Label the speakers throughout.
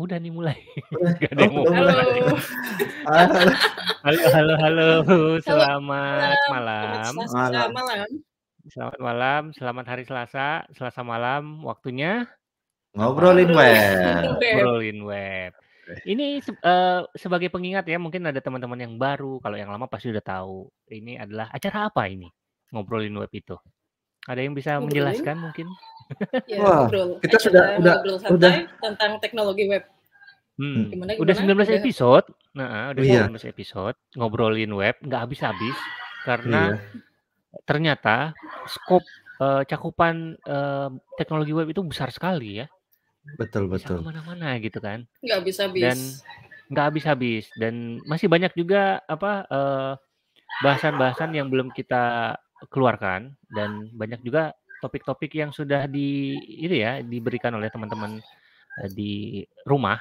Speaker 1: udah nih mulai.
Speaker 2: Udah.
Speaker 1: Gak ada yang
Speaker 2: Oh,
Speaker 1: mau
Speaker 2: mulai. Halo.
Speaker 1: Halo, halo, halo. Selamat
Speaker 3: malam.
Speaker 1: malam.
Speaker 3: Selamat
Speaker 2: Malam.
Speaker 1: Selamat malam. Selamat hari Selasa. Selasa malam. Waktunya
Speaker 2: Ngobrolin web.
Speaker 1: Ngobrolin web. Ini eh, sebagai pengingat ya, mungkin ada teman-teman yang baru. Kalau yang lama pasti udah tahu. Ini adalah acara apa ini? Ngobrolin web itu. Ada yang bisa
Speaker 3: Ngobrolin?
Speaker 1: menjelaskan mungkin?
Speaker 3: Ya,
Speaker 2: Wah,
Speaker 3: ngobrol.
Speaker 2: kita
Speaker 3: Acara
Speaker 2: sudah- udah-
Speaker 3: ngobrol
Speaker 2: udah.
Speaker 3: santai tentang teknologi web.
Speaker 1: Hmm.
Speaker 3: Gimana,
Speaker 1: Udah
Speaker 3: gimana?
Speaker 1: 19
Speaker 3: Udah.
Speaker 1: episode. Nah, udah
Speaker 2: Iya.
Speaker 1: 19 episode ngobrolin web nggak habis-habis karena
Speaker 2: Iya.
Speaker 1: ternyata skop eh, cakupan eh, teknologi web itu besar sekali ya.
Speaker 2: Betul
Speaker 1: Bisa
Speaker 2: betul.
Speaker 1: ke mana-mana gitu kan.
Speaker 3: Nggak bisa habis.
Speaker 1: Dan nggak habis-habis dan masih banyak juga apa eh, bahasan-bahasan yang belum kita keluarkan dan banyak juga topik-topik yang sudah di itu ya diberikan oleh teman-teman eh, di rumah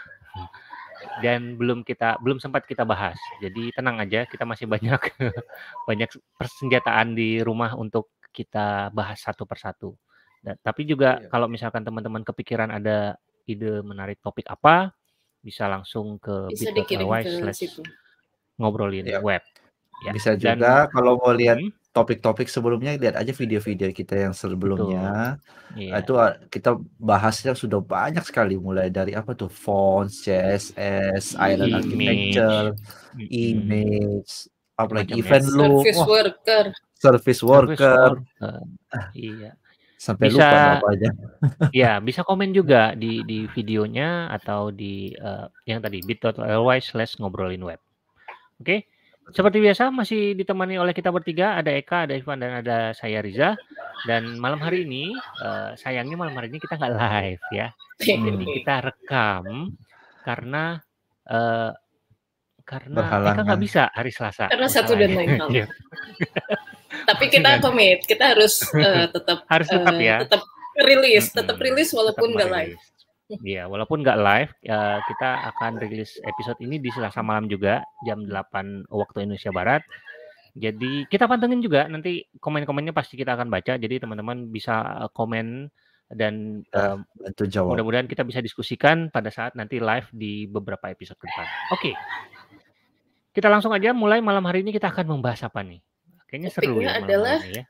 Speaker 1: dan belum kita belum sempat kita bahas. Jadi tenang aja, kita masih banyak banyak persenjataan di rumah untuk kita bahas satu persatu. Dan, tapi juga
Speaker 2: Iya.
Speaker 1: kalau misalkan teman-teman kepikiran ada ide menarik topik apa, bisa langsung ke bit.ly ngobrolin
Speaker 2: Iya.
Speaker 1: web. Ya,
Speaker 2: Bisa
Speaker 1: dan-
Speaker 2: juga kalau mau lihat
Speaker 1: Hmm,
Speaker 2: topik-topik sebelumnya lihat aja video-video kita yang sebelumnya.
Speaker 1: iya.
Speaker 2: Itu uh, kita bahasnya sudah banyak sekali mulai dari apa tuh fonts, CSS, island
Speaker 1: Image.
Speaker 2: architecture,
Speaker 1: Mm-mm.
Speaker 2: image, apalagi
Speaker 1: ya.
Speaker 2: event loop,
Speaker 3: Service
Speaker 2: wah,
Speaker 3: worker.
Speaker 2: service
Speaker 1: Service
Speaker 2: worker,
Speaker 1: worker. Iya.
Speaker 2: sampai
Speaker 1: Bisa-
Speaker 2: lupa namanya.
Speaker 1: Ya, bisa komen juga di di videonya atau di eh, yang tadi bit.ly slash ngobrolin web. Oke, seperti biasa masih ditemani oleh kita bertiga, ada Eka, ada Ivan, dan ada saya Riza. Dan malam hari ini, eh, sayangnya malam hari ini kita nggak live ya. Jadi kita rekam karena eh, karena Eka nggak bisa hari Selasa.
Speaker 3: Karena satu dan lain hal.
Speaker 1: Iya,
Speaker 3: Tapi kita komit, kita harus eh, tetap
Speaker 1: Harus tetap
Speaker 3: eh,
Speaker 1: ya.
Speaker 3: tetap rilis, tetap rilis walaupun nggak live.
Speaker 1: Merilis. Iya, walaupun nggak live, ya, kita akan rilis episode ini di Selasa malam juga jam 8 waktu Indonesia Barat. Jadi kita pantengin juga nanti komen-komennya pasti kita akan baca. Jadi teman-teman bisa eh, komen dan
Speaker 2: Bantu jawab.
Speaker 1: mudah-mudahan kita bisa diskusikan pada saat nanti live di beberapa episode ke depan. Oke. Kita langsung aja mulai malam hari ini kita akan membahas apa nih? Kayaknya seru
Speaker 3: Topiknya
Speaker 1: ya malam
Speaker 3: adalah
Speaker 1: hari ini ya.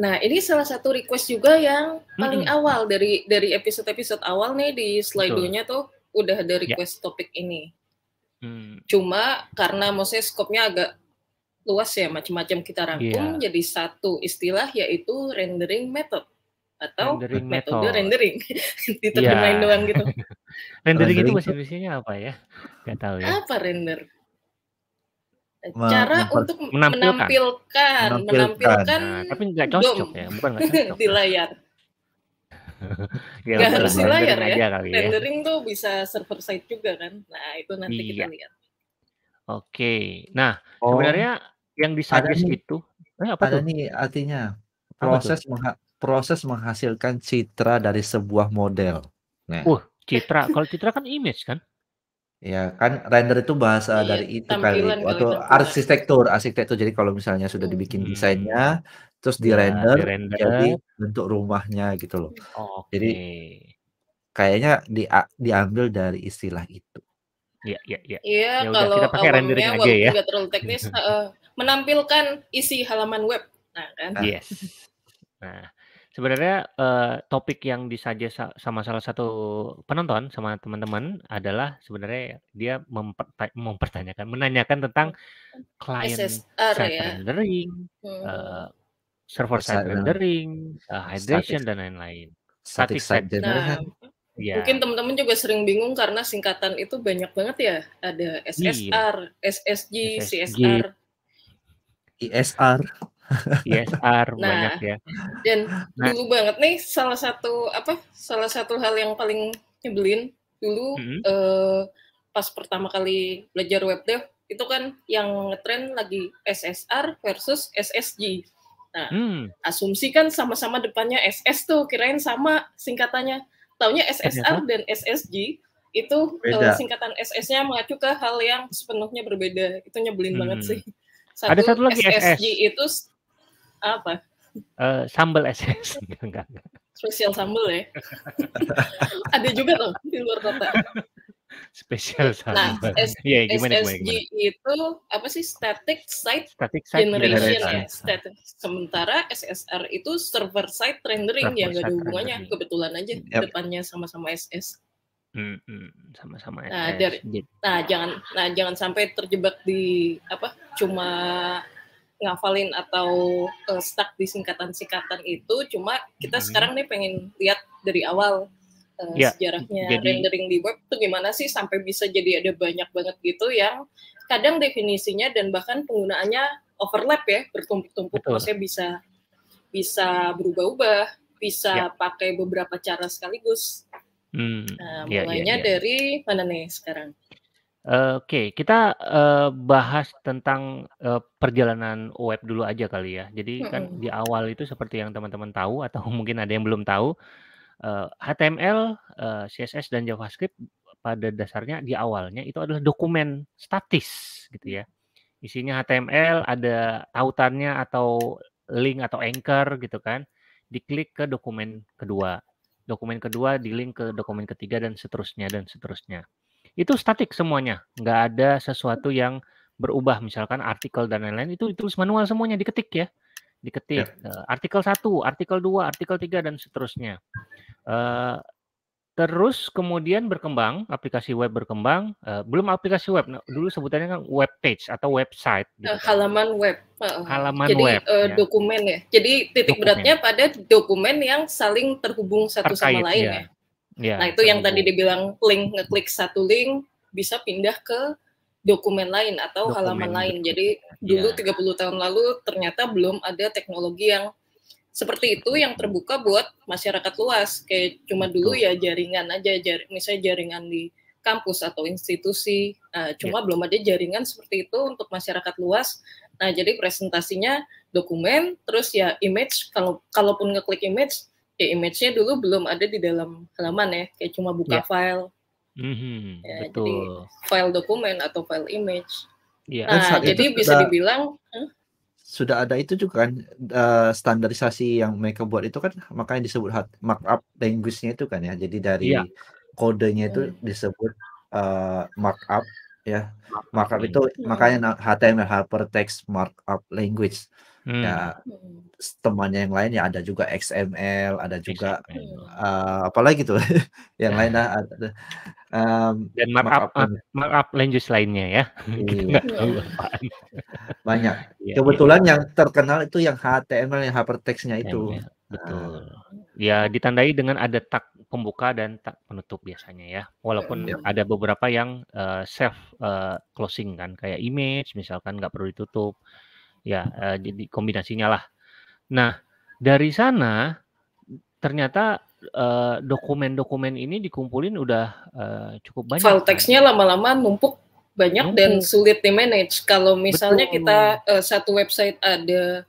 Speaker 3: Nah, ini salah satu request juga yang paling
Speaker 1: Mm-mm.
Speaker 3: awal dari dari episode-episode awal nih di Slido-nya tuh udah ada request topik ini.
Speaker 1: Hmm,
Speaker 3: Cuma karena maksudnya skopnya agak luas ya, macam-macam kita rangkum
Speaker 1: Iya.
Speaker 3: jadi satu istilah yaitu rendering method atau
Speaker 1: Rendering
Speaker 3: metode
Speaker 1: method.
Speaker 3: rendering. Diterjemahin
Speaker 1: Iya.
Speaker 3: doang gitu.
Speaker 1: Rendering itu
Speaker 2: Rendering
Speaker 1: bahasa Indonesia apa ya? Gak tahu ya.
Speaker 3: Apa render?
Speaker 2: Me-
Speaker 3: Cara untuk
Speaker 1: menampilkan.
Speaker 3: menampilkan,
Speaker 2: Menampilkan.
Speaker 3: menampilkan
Speaker 1: Nah, tapi nggak cocok
Speaker 3: dom
Speaker 1: ya, bukan nggak cocok.
Speaker 3: di layar.
Speaker 1: Ya,
Speaker 3: Nggak harus di layar ya.
Speaker 1: aja kali ya.
Speaker 3: Rendering tuh bisa server side juga kan. Nah, itu nanti kita
Speaker 1: Iya.
Speaker 3: lihat.
Speaker 1: Oke. Nah,
Speaker 2: Oh,
Speaker 1: sebenarnya yang disuggest
Speaker 2: nih.
Speaker 1: itu eh, apa
Speaker 2: ada
Speaker 1: tuh?
Speaker 2: nih artinya
Speaker 1: Apa tuh?
Speaker 2: proses mengha- proses menghasilkan citra dari sebuah model. Nah,
Speaker 1: Wah, citra. Kalau citra kan image kan?
Speaker 2: Ya kan render itu bahasa
Speaker 3: Iya,
Speaker 2: dari itu kali atau arsitektur, arsitektur. Jadi kalau misalnya sudah
Speaker 3: Hmm.
Speaker 2: dibikin
Speaker 1: Hmm.
Speaker 2: desainnya terus
Speaker 1: Ya,
Speaker 2: di-render
Speaker 1: di-render.
Speaker 2: jadi bentuk rumahnya gitu loh.
Speaker 1: Oke.
Speaker 2: Jadi kayaknya di diambil dari istilah itu.
Speaker 1: Iya, iya, iya.
Speaker 3: Iya,
Speaker 1: Ya
Speaker 3: kalau
Speaker 1: kita pakai rendering aja
Speaker 3: walaupun
Speaker 1: ya.
Speaker 3: nggak terlalu teknis, eh, menampilkan isi halaman web. Nah, kan?
Speaker 2: Nah.
Speaker 1: Yes. Nah, sebenarnya eh, topik yang disaja sa- sama salah satu penonton sama teman-teman adalah sebenarnya dia memperta- mempertanyakan, menanyakan tentang client
Speaker 3: SSR
Speaker 1: side
Speaker 3: ya.
Speaker 1: rendering,
Speaker 3: Hmm.
Speaker 1: eh, server side
Speaker 2: Side,
Speaker 1: rendering, eh, hydration
Speaker 2: static
Speaker 1: dan lain-lain.
Speaker 2: static
Speaker 1: Static
Speaker 2: site
Speaker 1: site.
Speaker 3: Nah.
Speaker 1: Ya.
Speaker 3: mungkin teman-teman juga sering bingung karena singkatan itu banyak banget ya. Ada SSR, SSG,
Speaker 1: SSG.
Speaker 3: CSR,
Speaker 2: ISR.
Speaker 1: ISR
Speaker 3: Nah,
Speaker 1: banyak ya.
Speaker 3: dan
Speaker 1: Nah.
Speaker 3: dulu banget nih salah satu apa? Salah satu hal yang paling nyebelin dulu
Speaker 1: Mhm.
Speaker 3: eh, pas pertama kali belajar web dev itu kan yang ngetren lagi SSR versus SSG.
Speaker 1: Hmm,
Speaker 3: asumsi kan sama-sama depannya SS tuh kirain sama singkatannya taunya SSR dan SSG itu
Speaker 2: Beda.
Speaker 3: eh, singkatan SS-nya mengacu ke hal yang sepenuhnya berbeda itu nyebelin
Speaker 1: Hmm.
Speaker 3: banget sih
Speaker 1: Ada satu lagi
Speaker 3: SSG
Speaker 1: SS.
Speaker 3: itu apa
Speaker 1: eh, sambal SS. Enggak, enggak, enggak.
Speaker 3: spesial sambel ya ada juga loh di luar kota
Speaker 1: Spesial
Speaker 3: Nah,
Speaker 1: server.
Speaker 3: S-
Speaker 1: Iya, gimana gimana
Speaker 3: SSG
Speaker 1: gimana?
Speaker 3: itu apa sih static site
Speaker 1: Static site
Speaker 3: generation
Speaker 1: generation.
Speaker 3: ya. Static. Sementara SSR itu server side rendering
Speaker 1: Server
Speaker 3: yang gak ada hubungannya.
Speaker 1: rendering.
Speaker 3: Kebetulan aja
Speaker 2: Yep.
Speaker 3: depannya sama-sama SS.
Speaker 1: Hmm, hmm, sama-sama
Speaker 3: Nah, dari- Nah, jangan nah jangan sampai terjebak di apa cuma ngafalin atau eh, stuck di singkatan-singkatan itu cuma kita
Speaker 1: Mhm.
Speaker 3: sekarang nih pengen lihat dari awal eh,
Speaker 1: Ya,
Speaker 3: sejarahnya
Speaker 1: jadi-
Speaker 3: rendering di web itu gimana sih sampai bisa jadi ada banyak banget gitu yang kadang definisinya dan bahkan penggunaannya overlap ya bertumpuk-tumpuk maksudnya bisa bisa berubah-ubah bisa
Speaker 1: Ya.
Speaker 3: pakai beberapa cara sekaligus
Speaker 1: Hmm,
Speaker 3: nah
Speaker 1: iya, iya,
Speaker 3: mulainya
Speaker 1: iya.
Speaker 3: dari mana nih sekarang
Speaker 1: Oke, kita eh, bahas tentang eh, perjalanan web dulu aja kali ya. Jadi kan di awal itu seperti yang teman-teman tahu atau mungkin ada yang belum tahu, eh, HTML, eh, CSS dan JavaScript pada dasarnya di awalnya itu adalah dokumen statis gitu ya. Isinya HTML, ada tautannya atau link atau anchor gitu kan. Diklik ke dokumen kedua. Dokumen kedua di link ke dokumen ketiga dan seterusnya dan seterusnya itu statik semuanya, nggak ada sesuatu yang berubah, misalkan artikel dan lain-lain itu ditulis manual semuanya diketik ya, diketik Eh, artikel 1, artikel 2, artikel 3 dan seterusnya. Eh, terus kemudian berkembang, aplikasi web berkembang, eh, belum aplikasi web, nah, dulu sebutannya kan web page atau website gitu
Speaker 3: halaman web.
Speaker 1: Halaman
Speaker 3: Jadi
Speaker 1: web,
Speaker 3: eh,
Speaker 1: ya.
Speaker 3: dokumen ya. Jadi titik
Speaker 1: Dokumen.
Speaker 3: beratnya pada dokumen yang saling terhubung satu
Speaker 1: Terkait,
Speaker 3: sama lain
Speaker 1: ya.
Speaker 3: ya.
Speaker 1: Ya,
Speaker 3: Nah itu yang tadi dibilang link ngeklik satu link bisa pindah ke dokumen lain atau
Speaker 1: Dokumen
Speaker 3: halaman lain. Jadi dulu
Speaker 1: ya.
Speaker 3: 30 tahun lalu ternyata belum ada teknologi yang seperti itu yang terbuka buat masyarakat luas. Kayak cuma dulu ya jaringan aja, jar, misalnya jaringan di kampus atau institusi. Nah, cuma belum ada jaringan seperti itu untuk masyarakat luas. Nah, jadi presentasinya dokumen, terus ya image. Kalau kalaupun ngeklik image, ya image-nya dulu belum ada di dalam halaman ya, kayak cuma buka
Speaker 1: Ya.
Speaker 3: file,
Speaker 1: Mhm,
Speaker 3: Ya, jadi
Speaker 1: betul.
Speaker 3: file dokumen atau file image.
Speaker 1: Iya.
Speaker 2: Dan
Speaker 3: Nah, jadi bisa
Speaker 2: sudah-
Speaker 3: dibilang
Speaker 2: sudah ada itu juga kan eh, standarisasi yang mereka buat itu kan makanya disebut markup language-nya itu kan ya. Jadi dari
Speaker 1: Iya.
Speaker 2: kodenya itu
Speaker 3: Hmm.
Speaker 2: disebut eh, markup ya.
Speaker 1: Markup
Speaker 2: itu
Speaker 3: Hmm.
Speaker 2: makanya HTML Hypertext Markup Language.
Speaker 1: Hmm,
Speaker 2: Ya
Speaker 3: hmm,
Speaker 2: temannya yang lain ya ada juga XML, ada juga
Speaker 1: XML.
Speaker 2: eh, apalagi tuh yang lain dah ada em,
Speaker 1: dan markup
Speaker 2: markup
Speaker 1: ah, markup language lainnya ya.
Speaker 2: Iya.
Speaker 3: Iya.
Speaker 2: banyak.
Speaker 1: Iya,
Speaker 2: Kebetulan yang terkenal itu yang HTML yang hypertext-nya
Speaker 1: iya.
Speaker 2: itu.
Speaker 1: XML, betul. Ya ditandai dengan ada tag pembuka dan tag penutup biasanya ya. Walaupun
Speaker 3: Iya.
Speaker 1: ada beberapa yang eh, self eh, closing kan, kayak image misalkan nggak perlu ditutup. Ya eh, jadi kombinasinya lah. Nah dari sana ternyata eh, dokumen-dokumen ini dikumpulin udah eh, cukup banyak.
Speaker 3: File text-nya lama-lama numpuk banyak dan
Speaker 1: Numpuk.
Speaker 3: sulit di manage. Kalau misalnya
Speaker 1: Betul.
Speaker 3: kita satu website ada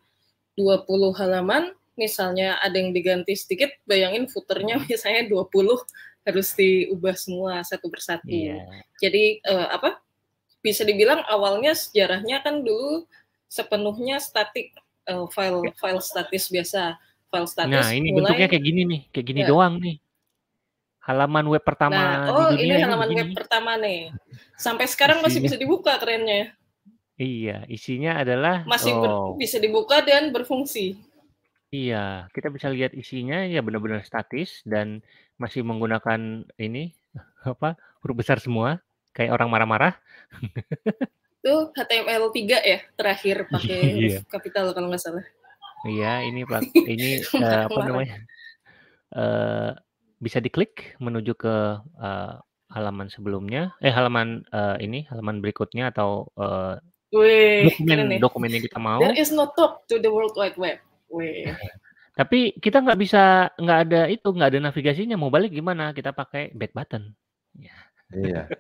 Speaker 3: 20 halaman, misalnya ada yang diganti sedikit, bayangin footernya misalnya 20 harus diubah semua satu persatu.
Speaker 1: Iya.
Speaker 3: Jadi eh, apa? Bisa dibilang awalnya sejarahnya kan dulu sepenuhnya statik eh, file file statis biasa. File statis
Speaker 1: Nah ini
Speaker 3: mulai
Speaker 1: bentuknya kayak gini nih, kayak gini
Speaker 3: Ya.
Speaker 1: doang nih. Halaman web pertama
Speaker 3: Nah,
Speaker 1: di
Speaker 3: oh
Speaker 1: dunia
Speaker 3: ini halaman
Speaker 1: begini.
Speaker 3: web pertama nih. Sampai sekarang masih bisa dibuka kerennya.
Speaker 1: Iya, isinya adalah
Speaker 3: Masih
Speaker 1: oh
Speaker 3: bisa dibuka dan berfungsi.
Speaker 1: iya, kita bisa lihat isinya ya benar-benar statis dan masih menggunakan ini apa huruf besar semua kayak orang marah-marah.
Speaker 3: Itu HTML3 ya terakhir pakai
Speaker 1: Iya.
Speaker 3: huruf kapital kalau nggak salah.
Speaker 1: Iya, ini Pak, ini eh, apa namanya? Eh bisa diklik menuju ke eh, halaman sebelumnya, eh halaman eh, ini halaman berikutnya atau eh,
Speaker 3: Wih,
Speaker 1: dokumen
Speaker 3: ya.
Speaker 1: dokumen yang kita mau.
Speaker 3: There is no top to the World Wide Web. Wih.
Speaker 1: Tapi kita nggak bisa nggak ada itu nggak ada navigasinya mau balik gimana? Kita pakai back button.
Speaker 2: Iya.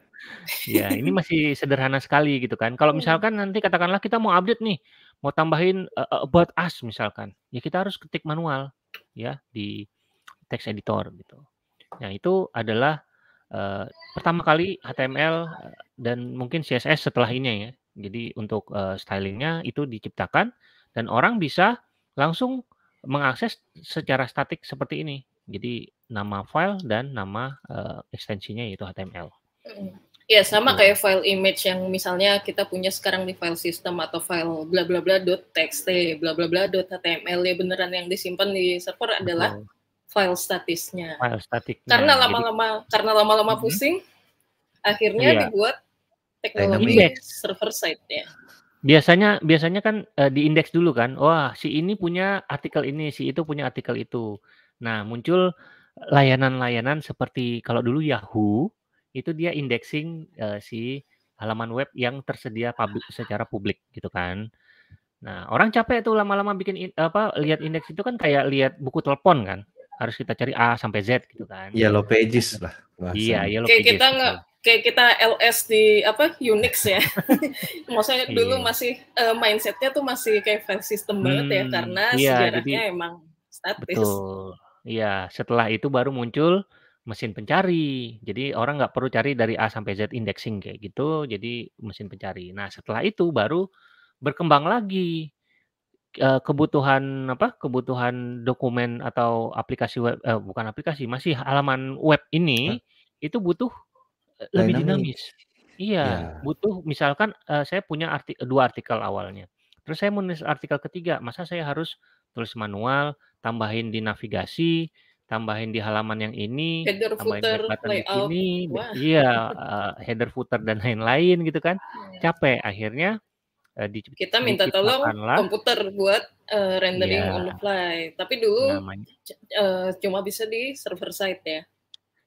Speaker 1: Ya ini masih sederhana sekali gitu kan. Kalau
Speaker 3: Hmm.
Speaker 1: misalkan nanti katakanlah kita mau update nih, mau tambahin uh, about us misalkan, ya kita harus ketik manual ya di text editor gitu. Nah itu adalah uh, pertama kali HTML dan mungkin CSS setelah ini ya. Jadi untuk uh, stylingnya itu diciptakan dan orang bisa langsung mengakses secara statik seperti ini. Jadi nama file dan nama uh, ekstensinya yaitu HTML.
Speaker 3: Ya sama
Speaker 1: Gitu.
Speaker 3: kayak file image yang misalnya kita punya sekarang di file system atau file bla bla bla dot txt bla bla bla dot html ya beneran yang disimpan di server adalah
Speaker 1: Betul.
Speaker 3: file statisnya.
Speaker 1: file statiknya.
Speaker 3: Karena
Speaker 1: Jadi,
Speaker 3: lama-lama karena lama-lama
Speaker 2: Mhm.
Speaker 3: pusing, akhirnya
Speaker 1: Iya.
Speaker 3: dibuat teknologi
Speaker 1: Index.
Speaker 3: server side ya.
Speaker 1: biasanya biasanya kan eh, di indeks dulu kan. Wah, si ini punya artikel ini, si itu punya artikel itu. Nah, muncul layanan-layanan seperti kalau dulu Yahoo itu dia indexing eh, si halaman web yang tersedia publik secara publik gitu kan. Nah, orang capek tuh lama-lama bikin in- apa lihat indeks itu kan kayak lihat buku telepon kan. Harus kita cari A sampai Z gitu kan.
Speaker 2: Yellow pages lah.
Speaker 1: Iya. Yellow
Speaker 3: Kayak
Speaker 1: Pages,
Speaker 3: kita nggak kayak kita LS di apa Unix ya. Maksudnya dulu
Speaker 1: Iya.
Speaker 3: masih eh, mindsetnya tuh masih kayak file system banget ya
Speaker 1: Hmm,
Speaker 3: karena
Speaker 1: iya,
Speaker 3: sejarahnya
Speaker 1: jadi-
Speaker 3: emang statis.
Speaker 1: Betul. Iya, setelah itu baru muncul mesin pencari. Jadi orang nggak perlu cari dari A sampai Z indexing kayak gitu, jadi mesin pencari. Nah, setelah itu baru berkembang lagi kebutuhan apa? Kebutuhan dokumen atau aplikasi web eh, bukan aplikasi, masih halaman web ini itu butuh eh, lebih
Speaker 2: Dynamic.
Speaker 1: dinamis. Iya,
Speaker 2: Iya.
Speaker 1: butuh misalkan eh, saya punya arti, dua artikel awalnya. Terus saya menulis artikel ketiga, masa saya harus tulis manual, tambahin di navigasi, tambahin di halaman yang ini,
Speaker 3: Header,
Speaker 1: tambahin
Speaker 3: footer, layout.
Speaker 1: sini,
Speaker 3: Wah.
Speaker 1: iya, eh, header, footer dan lain-lain gitu kan. Capek akhirnya eh, di-
Speaker 3: Kita minta tolong
Speaker 1: diciptakanlah
Speaker 3: komputer buat eh, rendering
Speaker 1: Iya.
Speaker 3: on the fly. Tapi dulu
Speaker 1: namanya
Speaker 3: eh, cuma bisa di server side ya.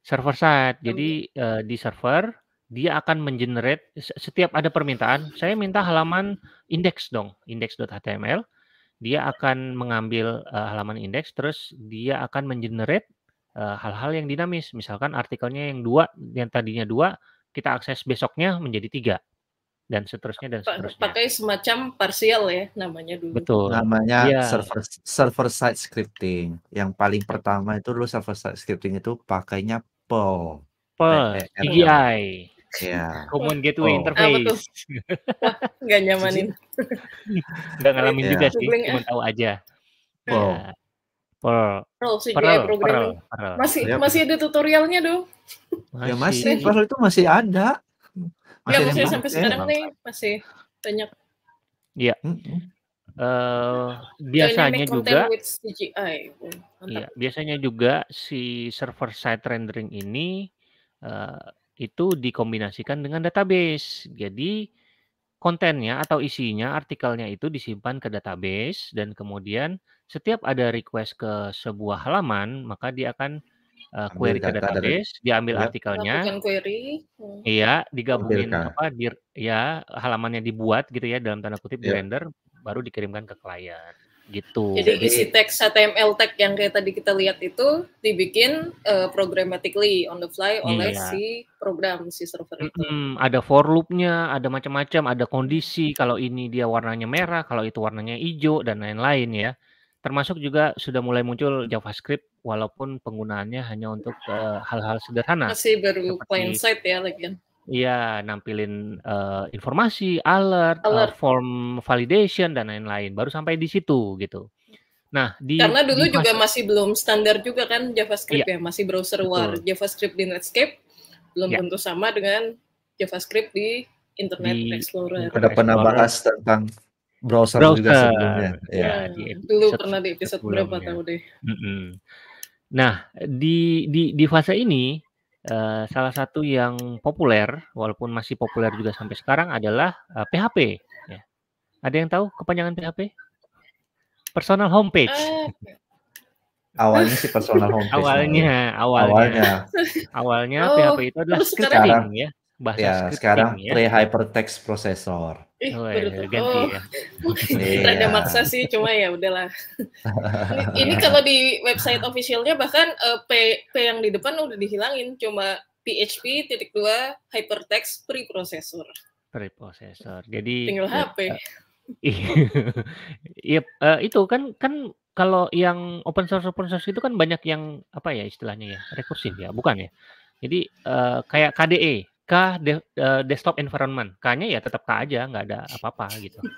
Speaker 1: server side. Jadi eh, di server dia akan mengenerate se- setiap ada permintaan, saya minta halaman index dong, index.html. Dia akan mengambil eh, halaman index terus dia akan mengenerate eh, hal-hal yang dinamis. Misalkan artikelnya yang dua, yang tadinya dua, kita akses besoknya menjadi tiga dan seterusnya dan seterusnya.
Speaker 3: Pakai semacam parsial ya namanya dulu.
Speaker 1: Betul.
Speaker 2: Namanya
Speaker 1: Iya.
Speaker 2: server server side scripting. Yang paling pertama itu dulu server side scripting itu pakainya Perl.
Speaker 1: Perl,
Speaker 2: PEL.
Speaker 1: CGI,
Speaker 2: Ya.
Speaker 1: Common Gateway
Speaker 2: Oh.
Speaker 1: Interface.
Speaker 3: Nggak nyamanin.
Speaker 1: Nggak ngalamin
Speaker 3: Iya.
Speaker 1: juga sih, cuma tahu aja. Ya. Perl,
Speaker 3: Perl CGI
Speaker 1: Perl, Perl,
Speaker 3: programming.
Speaker 1: Perl.
Speaker 3: Masih
Speaker 2: Yap.
Speaker 3: masih ada tutorialnya dong.
Speaker 2: Ya masih Perl itu masih ada. Ada
Speaker 3: maksudnya
Speaker 2: yang
Speaker 3: sampai sekarang nih masih banyak
Speaker 2: Mm-mm.
Speaker 1: Eh, biasanya
Speaker 3: dynamic content
Speaker 1: juga,
Speaker 3: with CGI. Oh,
Speaker 1: iya, biasanya juga si server side rendering ini eh, itu dikombinasikan dengan database. Jadi kontennya atau isinya, artikelnya itu disimpan ke database dan kemudian setiap ada request ke sebuah halaman, maka dia akan
Speaker 2: Ambil
Speaker 1: query ke
Speaker 2: data dari-
Speaker 1: database, diambil
Speaker 2: Yap.
Speaker 1: artikelnya,
Speaker 3: Lakukan query. Hmm.
Speaker 1: Iya, digabungin
Speaker 2: Tampilkan.
Speaker 1: apa di ya halamannya dibuat gitu ya dalam tanda kutip di
Speaker 2: Iya.
Speaker 1: render baru dikirimkan ke klien gitu.
Speaker 3: Jadi isi teks HTML tag yang kayak tadi kita lihat itu dibikin uh, programmatically on the fly oleh
Speaker 1: Iya.
Speaker 3: si program si server itu.
Speaker 1: Mm-mm, ada for loop-nya, ada macam-macam, ada kondisi kalau ini dia warnanya merah, kalau itu warnanya hijau dan lain-lain ya. Termasuk juga sudah mulai muncul JavaScript walaupun penggunaannya hanya untuk eh, hal-hal sederhana.
Speaker 3: Masih baru
Speaker 1: seperti-
Speaker 3: client side ya lagi kan.
Speaker 1: Iya, nampilin eh, informasi, alert, eh,
Speaker 3: Alert.
Speaker 1: form validation dan lain-lain. Baru sampai di situ gitu. Nah, di
Speaker 3: Karena dulu
Speaker 1: di
Speaker 3: juga
Speaker 1: fase-
Speaker 3: masih belum standar juga kan JavaScript ya, masih browser war.
Speaker 1: Betul.
Speaker 3: JavaScript di Netscape belum
Speaker 1: Ya.
Speaker 3: tentu sama dengan JavaScript di Internet
Speaker 1: Di
Speaker 3: Explorer.
Speaker 2: Udah pernah
Speaker 1: Explorer.
Speaker 2: bahas tentang browser, juga
Speaker 1: Browser.
Speaker 2: sebelumnya.
Speaker 1: Ya,
Speaker 2: Ya.
Speaker 3: Nah,
Speaker 1: di
Speaker 3: dulu
Speaker 1: episode
Speaker 3: pernah di episode berapa
Speaker 1: sebelumnya.
Speaker 3: tahu deh.
Speaker 1: Mm-mm. Nah, di di di fase ini eh, salah satu yang populer, walaupun masih populer juga sampai sekarang adalah eh, PHP. Ya. Ada yang tahu kepanjangan PHP? Personal homepage.
Speaker 3: Ah,
Speaker 2: Awalnya sih personal homepage.
Speaker 1: awalnya, awalnya,
Speaker 2: Awalnya.
Speaker 1: awalnya
Speaker 3: Oh,
Speaker 1: PHP itu adalah
Speaker 3: terus
Speaker 1: scripting
Speaker 2: sekarang-
Speaker 1: ya, bahasa
Speaker 2: Ya,
Speaker 1: scripting
Speaker 2: sekarang
Speaker 1: ya.
Speaker 2: pre-hypertext processor.
Speaker 3: Ih,
Speaker 1: Oh,
Speaker 3: baru
Speaker 1: ya,
Speaker 3: tahu.
Speaker 1: ganti
Speaker 3: Oh,
Speaker 1: ya.
Speaker 3: Rada
Speaker 2: Iya.
Speaker 3: maksa sih, cuma ya udahlah. Ini, ini kalau di website officialnya bahkan eh, P, P yang di depan udah dihilangin, cuma PHP titik dua hypertext preprocessor.
Speaker 1: Preprocessor. Jadi
Speaker 3: Tinggal HP.
Speaker 1: Iya, eh, itu kan kan kalau yang open source open source itu kan banyak yang apa ya istilahnya ya rekursif ya, bukan ya? Jadi eh, kayak KDE, K de- eh, desktop environment, K-nya ya tetap K aja, nggak ada apa-apa gitu.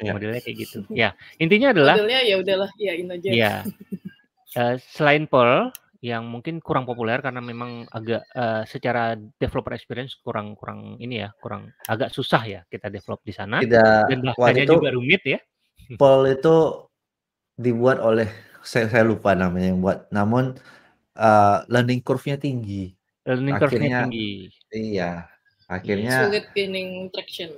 Speaker 2: Iya.
Speaker 1: Modelnya kayak gitu. Ya, intinya adalah
Speaker 3: Modelnya ya udahlah, yain aja.
Speaker 1: ya eh, selain Perl yang mungkin kurang populer karena memang agak uh, secara developer experience kurang kurang ini ya, kurang agak susah ya kita develop di sana.
Speaker 2: Tidak,
Speaker 1: dan bahasanya itu, juga rumit ya.
Speaker 2: Paul itu dibuat oleh saya, saya lupa namanya yang buat, namun uh, learning curve-nya tinggi.
Speaker 1: Learning curve-nya tinggi.
Speaker 2: Iya, akhirnya
Speaker 3: sulit gaining traction.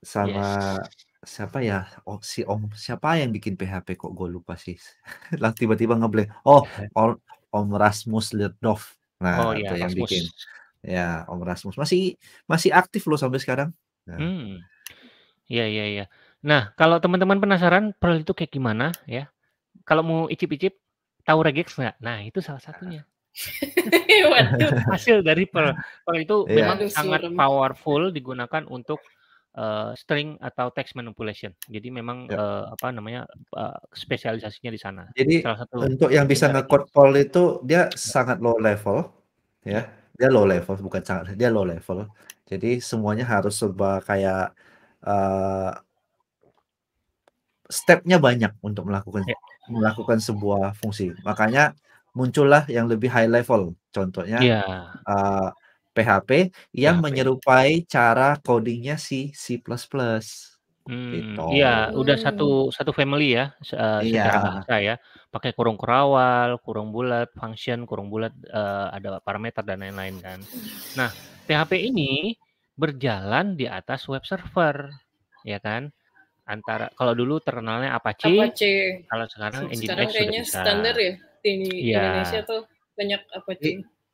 Speaker 2: Sama yes siapa ya? Oh, si Om siapa yang bikin PHP kok gue lupa sih. Lah tiba-tiba ngeblank. Oh, Om, Om Rasmus Lerdorf. Nah, oh, iya, itu yang Rasmus. bikin. Ya, Om Rasmus masih masih aktif loh sampai sekarang.
Speaker 1: Nah. Hmm. Iya, iya, iya. Nah, kalau teman-teman penasaran Perl itu kayak gimana ya? Kalau mau icip-icip tahu regex nggak? Nah, itu salah satunya. Hasil dari Perl. Perl itu yeah. memang sangat powerful digunakan untuk uh, string atau text manipulation. Jadi memang ya. uh, apa namanya uh, spesialisasinya di sana.
Speaker 2: Jadi Salah satu untuk yang bisa nge-code Paul itu dia sangat low level, ya. Dia low level bukan sangat, dia low level. Jadi semuanya harus serba kayak uh, stepnya banyak untuk melakukan ya. melakukan sebuah fungsi. Makanya muncullah yang lebih high level. Contohnya ya. uh, PHP yang PHP. menyerupai cara codingnya si C++.
Speaker 1: Hmm, gitu. Iya, udah satu satu family ya uh, iya. secara bahasa ya. Pakai kurung kurawal, kurung bulat, function, kurung bulat, uh, ada parameter dan lain-lain kan. Nah, PHP ini berjalan di atas web server, ya kan? Antara kalau dulu terkenalnya Apache,
Speaker 3: Apache.
Speaker 1: kalau sekarang
Speaker 3: Nginx sekarang kayaknya bisa. standar ya di ya. Indonesia tuh banyak Apache.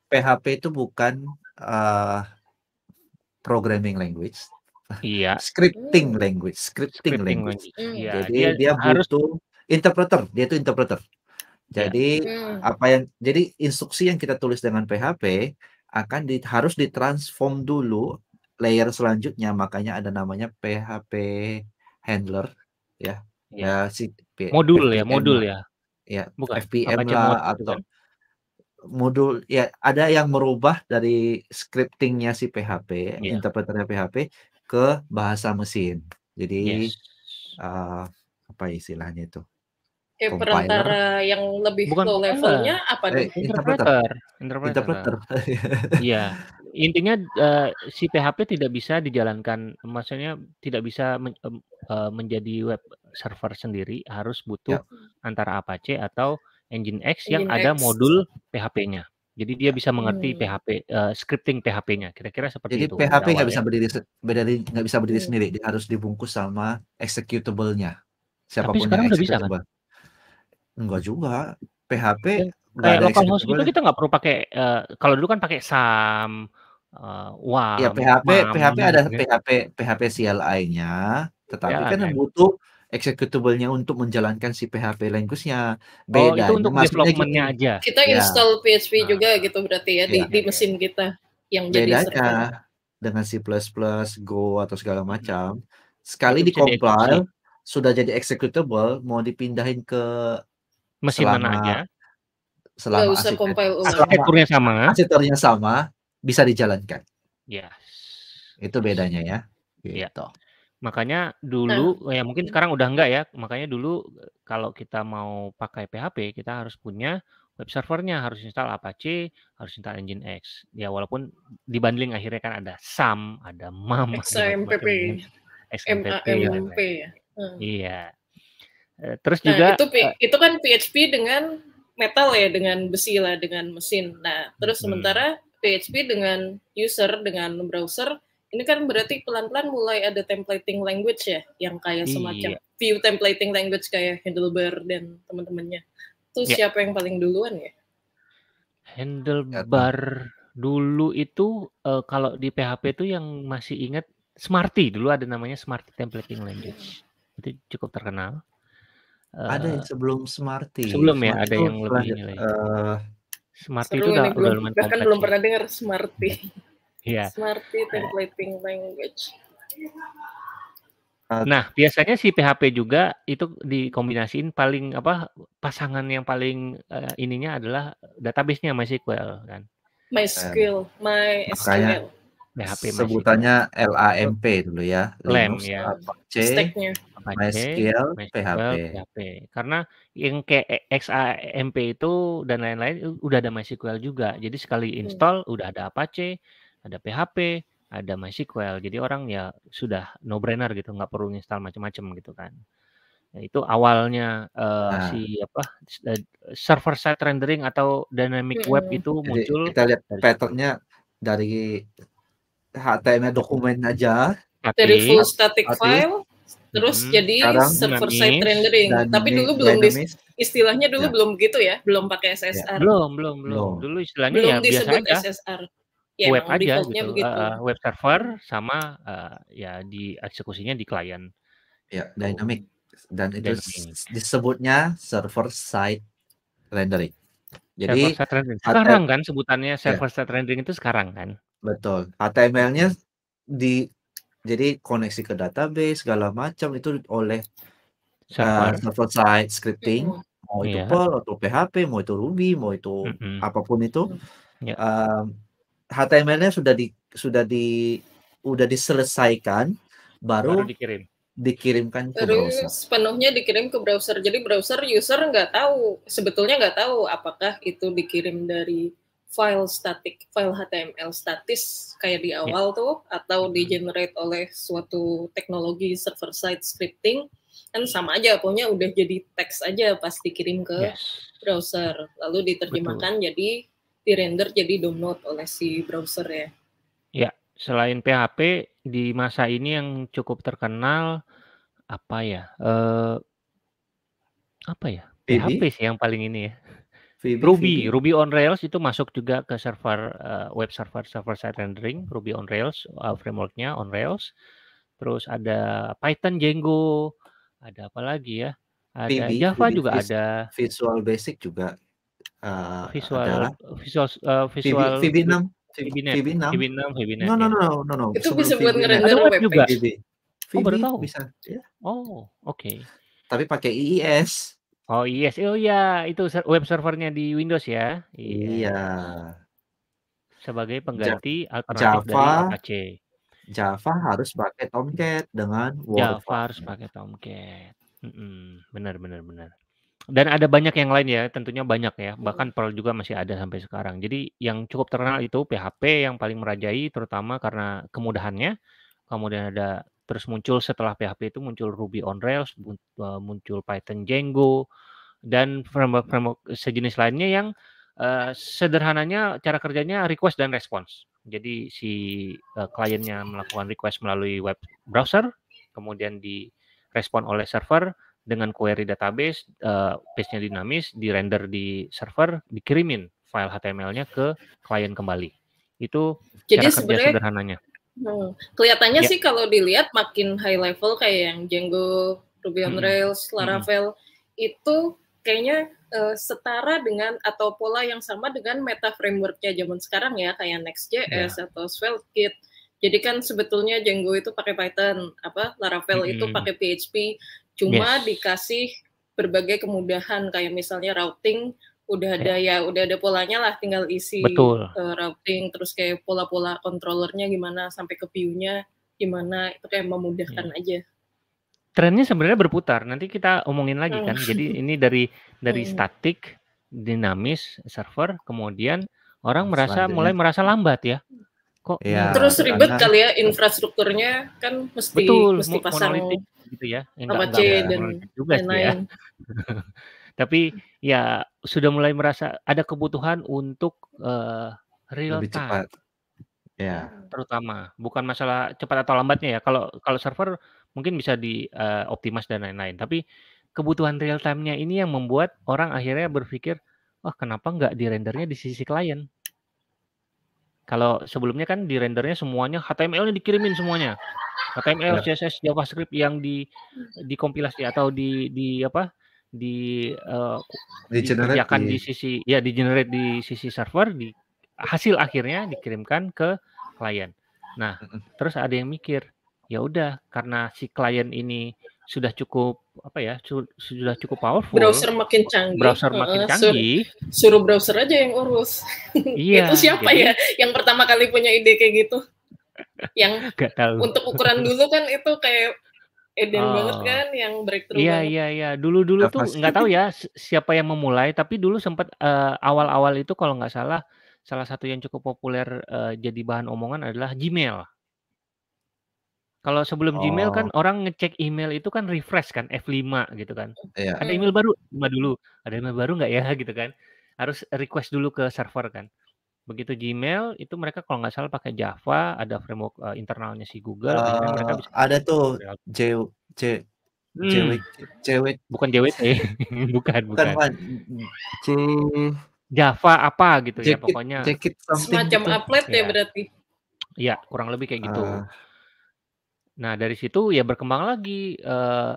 Speaker 2: PHP itu bukan uh, programming language.
Speaker 1: Iya.
Speaker 2: scripting language, scripting, scripting language. language. Mm. Jadi dia, dia harus butuh interpreter, dia itu interpreter. Iya. Jadi yeah. apa yang jadi instruksi yang kita tulis dengan PHP akan di, harus ditransform dulu layer selanjutnya makanya ada namanya PHP handler ya.
Speaker 1: Ya, ya si modul ya, modul ya.
Speaker 2: Ya, Bukan, FPM lah atau kan? modul ya ada yang merubah dari scriptingnya si PHP, yeah. interpreternya PHP ke bahasa mesin. Jadi yes. uh, apa istilahnya itu?
Speaker 3: Perantara yang lebih Bukan low levelnya apa
Speaker 1: eh, interpreter. Interpreter. Iya. Intinya uh, si PHP tidak bisa dijalankan, maksudnya tidak bisa men, uh, menjadi web server sendiri, harus butuh yeah. antara Apache atau Engine X yang Engine ada X. modul PHP-nya. Jadi dia bisa mengerti hmm. PHP uh, eh, scripting PHP-nya. Kira-kira seperti
Speaker 2: Jadi
Speaker 1: itu.
Speaker 2: Jadi PHP nggak bisa berdiri berdiri nggak bisa berdiri hmm. sendiri. Dia harus dibungkus sama executable-nya.
Speaker 1: Siapa pun Tapi sekarang udah bisa kan?
Speaker 2: Enggak juga. PHP
Speaker 1: kayak localhost itu kita nggak perlu pakai uh, kalau dulu kan pakai SAM uh, wow.
Speaker 2: Ya PHP MAM, PHP ada gitu. PHP PHP CLI-nya, tetapi ya, kan yang butuh executable-nya untuk menjalankan si PHP language-nya.
Speaker 1: Beda. Oh, itu untuk development-nya aja.
Speaker 3: Kita ya. install PHP nah. juga gitu berarti ya, ya di, di mesin kita yang
Speaker 2: Bedanya jadi dengan C++, Go atau segala hmm. macam, sekali di compile sudah jadi executable, mau dipindahin ke
Speaker 1: mesin selama, mana aja.
Speaker 3: Selama usah compile
Speaker 1: arsitekturnya sama.
Speaker 2: Arsitekturnya sama, bisa dijalankan.
Speaker 1: Yes.
Speaker 2: Itu bedanya ya.
Speaker 1: Iya. Gitu. Ya. Makanya dulu Nah. ya mungkin sekarang udah enggak ya, makanya dulu kalau kita mau pakai PHP kita harus punya web servernya, harus install Apache, harus install Nginx. Ya walaupun dibanding akhirnya kan ada SAM, ada MAM,
Speaker 3: XAMPP, XMPP, MAMP ya.
Speaker 1: Hmm. Iya. Eh, terus
Speaker 3: nah, juga itu, uh, itu kan PHP dengan metal ya, dengan besi lah, dengan mesin. Nah, terus hmm. sementara PHP dengan user, dengan browser ini kan berarti pelan-pelan mulai ada templating language ya, yang kayak semacam iya. view templating language kayak Handlebar dan teman-temannya. Itu yeah. siapa yang paling duluan ya?
Speaker 1: Handlebar dulu itu uh, kalau di PHP itu yang masih ingat Smarty dulu ada namanya Smarty templating language. Itu cukup terkenal.
Speaker 2: Uh, ada yang sebelum Smarty.
Speaker 1: Sebelum ya, ada yang lebih uh,
Speaker 3: Smarty itu udah, Bahkan belum pernah dengar Smarty.
Speaker 1: Iya.
Speaker 3: Smarty templating language.
Speaker 1: Nah, biasanya si PHP juga itu dikombinasiin paling apa pasangan yang paling uh, ininya adalah database-nya MySQL kan.
Speaker 3: MySQL, MySQL.
Speaker 2: PHP sebutannya LAMP dulu ya.
Speaker 1: LAMP ya.
Speaker 2: Apache, MySQL, PHP. PHP.
Speaker 1: Karena yang kayak XAMP itu dan lain-lain udah ada MySQL juga. Jadi sekali hmm. install hmm. udah ada Apache, ada PHP, ada MySQL. Jadi orang ya sudah no brainer gitu, nggak perlu install macam-macam gitu kan. Nah, itu awalnya uh, nah. si apa server side rendering atau dynamic hmm. web itu
Speaker 2: Jadi
Speaker 1: muncul.
Speaker 2: Kita lihat patternnya dari HTML dokumen aja.
Speaker 3: Dari full static file terus hmm, jadi server side rendering. Tapi dulu belum di, istilahnya dulu ya. belum gitu ya, belum pakai SSR.
Speaker 1: Ya. Belum, belum, belum. Dulu istilahnya belum ya biasa aja. SSR. Ya, web aja gitu. Uh, web server sama uh, ya di eksekusinya di klien.
Speaker 2: Ya, dynamic dan itu dynamic. disebutnya server side rendering.
Speaker 1: Jadi server rendering. sekarang kan sebutannya ya. server ya. side rendering itu sekarang kan.
Speaker 2: Betul. HTML-nya di jadi koneksi ke database segala macam itu oleh server, uh, server side scripting, mau itu yeah. Perl atau PHP, mau itu Ruby, mau itu mm -hmm. apa pun itu. Yeah. Uh, HTML-nya sudah di sudah di udah diselesaikan baru, baru dikirim dikirimkan ke Terus browser.
Speaker 3: Sepenuhnya dikirim ke browser. Jadi browser user nggak tahu sebetulnya nggak tahu apakah itu dikirim dari file static, file HTML statis kayak di ya. awal yeah. tuh atau di generate oleh suatu teknologi server side scripting kan sama aja pokoknya udah jadi teks aja pas dikirim ke yes. browser lalu diterjemahkan Betul. jadi di render jadi download oleh si browser ya.
Speaker 1: Ya, selain PHP di masa ini yang cukup terkenal apa ya? Uh, apa ya? PHP sih yang paling ini ya. Ruby. Ruby on Rails itu masuk juga ke server uh, web server server side rendering Ruby on Rails uh, frameworknya on Rails. Terus ada Python Django, ada apa lagi ya? Ada Java juga vis, ada.
Speaker 2: Visual Basic juga
Speaker 1: uh, visual adalah. visual uh, visual
Speaker 2: VB, VB 6
Speaker 1: VB 6 VB 6 VB 6 VB 6
Speaker 2: no no no no no
Speaker 3: itu bisa buat ngerender web
Speaker 1: juga VB. Oh, baru tahu. Bisa. Ya. Oh, oke. Okay.
Speaker 2: Tapi pakai IIS.
Speaker 1: Oh yes, oh ya itu web servernya di Windows ya.
Speaker 2: Iya. iya.
Speaker 1: Sebagai pengganti ja alternatif Java, dari Apache.
Speaker 2: Java harus pakai Tomcat dengan
Speaker 1: Word. Java harus pakai Tomcat. Mm -mm, benar benar benar. Dan ada banyak yang lain ya, tentunya banyak ya. Bahkan Perl juga masih ada sampai sekarang. Jadi yang cukup terkenal itu PHP yang paling merajai, terutama karena kemudahannya. Kemudian ada terus muncul setelah PHP itu muncul Ruby on Rails, eh, muncul Python Django dan framework-framework sejenis lainnya yang uh, sederhananya cara kerjanya request dan response. Jadi si uh, kliennya melakukan request melalui web browser, kemudian direspon oleh server dengan query database, uh, page-nya dinamis, di render di server, dikirimin file HTML-nya ke klien kembali. Itu Jadi cara kerja sederhananya.
Speaker 3: Hmm. Kelihatannya ya. sih kalau dilihat makin high level kayak yang Django, Ruby on hmm. Rails, Laravel hmm. itu kayaknya uh, setara dengan atau pola yang sama dengan meta frameworknya zaman sekarang ya kayak Next.js ya. atau SvelteKit. Jadi kan sebetulnya Django itu pakai Python, apa Laravel hmm. itu pakai PHP, cuma yes. dikasih berbagai kemudahan kayak misalnya routing udah ada ya. ya udah ada polanya lah tinggal isi
Speaker 1: Betul.
Speaker 3: Uh, routing terus kayak pola-pola controllernya gimana sampai ke view-nya gimana itu kayak memudahkan ya. aja
Speaker 1: trennya sebenarnya berputar nanti kita omongin lagi kan jadi hmm. ini dari dari hmm. statik dinamis server kemudian orang merasa mulai merasa lambat ya
Speaker 3: kok ya, terus ribet karena, kali ya infrastrukturnya kan mesti betul, mesti pasang
Speaker 1: gitu ya
Speaker 3: enggak, enggak, dan juga
Speaker 1: lain, -lain. ya Tapi ya sudah mulai merasa ada kebutuhan untuk uh, real Lebih time. cepat.
Speaker 2: Ya.
Speaker 1: Terutama bukan masalah cepat atau lambatnya ya. Kalau kalau server mungkin bisa di uh, optimas dan lain-lain. Tapi kebutuhan real time-nya ini yang membuat orang akhirnya berpikir, wah kenapa nggak di rendernya di sisi klien? Kalau sebelumnya kan di rendernya semuanya HTML-nya dikirimin semuanya. HTML, ya. CSS, JavaScript yang di dikompilasi atau di di apa di uh, di di... di sisi ya di generate di sisi server di hasil akhirnya dikirimkan ke klien. Nah, terus ada yang mikir, ya udah karena si klien ini sudah cukup apa ya sudah cukup powerful
Speaker 3: browser makin canggih
Speaker 1: browser makin canggih
Speaker 3: suruh, suruh browser aja yang urus
Speaker 1: iya
Speaker 3: itu siapa jadi, ya yang pertama kali punya ide kayak gitu yang tahu. untuk ukuran dulu kan itu kayak Eden oh. banget kan yang breakthrough
Speaker 1: Iya
Speaker 3: banget.
Speaker 1: iya iya. Dulu-dulu tuh nggak tahu ya siapa yang memulai, tapi dulu sempat uh, awal-awal itu kalau nggak salah salah satu yang cukup populer uh, jadi bahan omongan adalah Gmail. Kalau sebelum oh. Gmail kan oh. orang ngecek email itu kan refresh kan F5 gitu kan. Iya. Ada email baru, cuma dulu. Ada email baru nggak ya gitu kan. Harus request dulu ke server kan. Begitu Gmail itu mereka kalau nggak salah pakai Java, ada framework uh, internalnya si Google,
Speaker 2: uh, mereka bisa ada tuh J J hmm. cewek
Speaker 1: bukan JWT, bukan bukan. bukan
Speaker 2: J
Speaker 1: Java apa gitu ya pokoknya.
Speaker 3: Semacam gitu. applet ya, ya berarti.
Speaker 1: Iya, kurang lebih kayak gitu. Uh. Nah, dari situ ya berkembang lagi uh,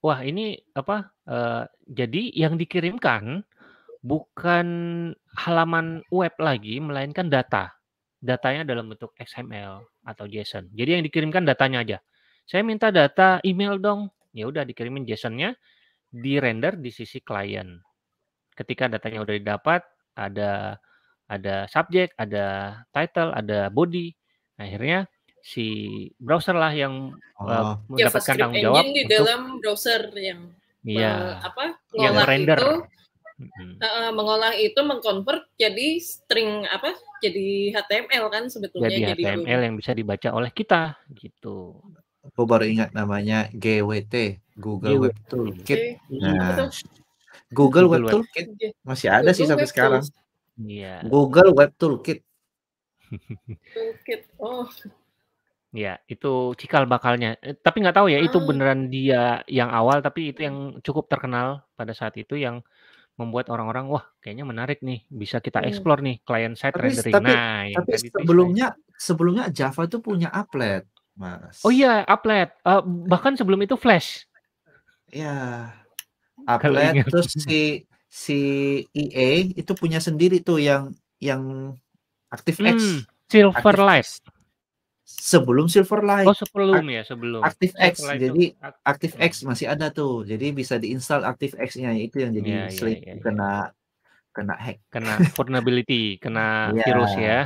Speaker 1: wah ini apa uh, jadi yang dikirimkan bukan halaman web lagi, melainkan data. Datanya dalam bentuk XML atau JSON. Jadi yang dikirimkan datanya aja. Saya minta data email dong. Ya udah dikirimin JSON-nya, di render di sisi klien. Ketika datanya udah didapat, ada ada subjek, ada title, ada body. Akhirnya si browser lah yang uh, mendapatkan tanggung jawab
Speaker 3: di dalam browser yang
Speaker 1: iya,
Speaker 3: apa yang render. itu. Hmm. uh, mengolah itu mengkonvert jadi string apa jadi HTML kan sebetulnya
Speaker 1: jadi, jadi HTML itu. yang bisa dibaca oleh kita gitu.
Speaker 2: Aku baru ingat namanya GWT Google GWT. Web Toolkit. Nah Google, Google Web Toolkit masih ada Google sih sampai Web sekarang.
Speaker 1: Iya.
Speaker 2: Google Web Toolkit.
Speaker 3: Toolkit oh
Speaker 1: Ya, itu cikal bakalnya. Eh, tapi nggak tahu ya, itu ah. beneran dia yang awal, tapi itu yang cukup terkenal pada saat itu yang membuat orang-orang, "Wah, kayaknya menarik nih, bisa kita hmm. explore nih client side tapi, rendering."
Speaker 2: Tapi, nah, tapi sebelumnya sebelumnya Java itu punya applet, Mas.
Speaker 1: Oh iya, applet. Uh, bahkan sebelum itu Flash.
Speaker 2: Ya. Applet terus si si EA itu punya sendiri tuh yang yang ActiveX. Hmm,
Speaker 1: Silverlight.
Speaker 2: Sebelum Silverlight.
Speaker 1: Oh, sebelum ya, sebelum.
Speaker 2: ActiveX. Jadi ActiveX masih ada tuh. Jadi bisa diinstal ActiveX-nya itu yang jadi ya, ya, ya, kena kena hack.
Speaker 1: Kena vulnerability, kena ya. virus ya.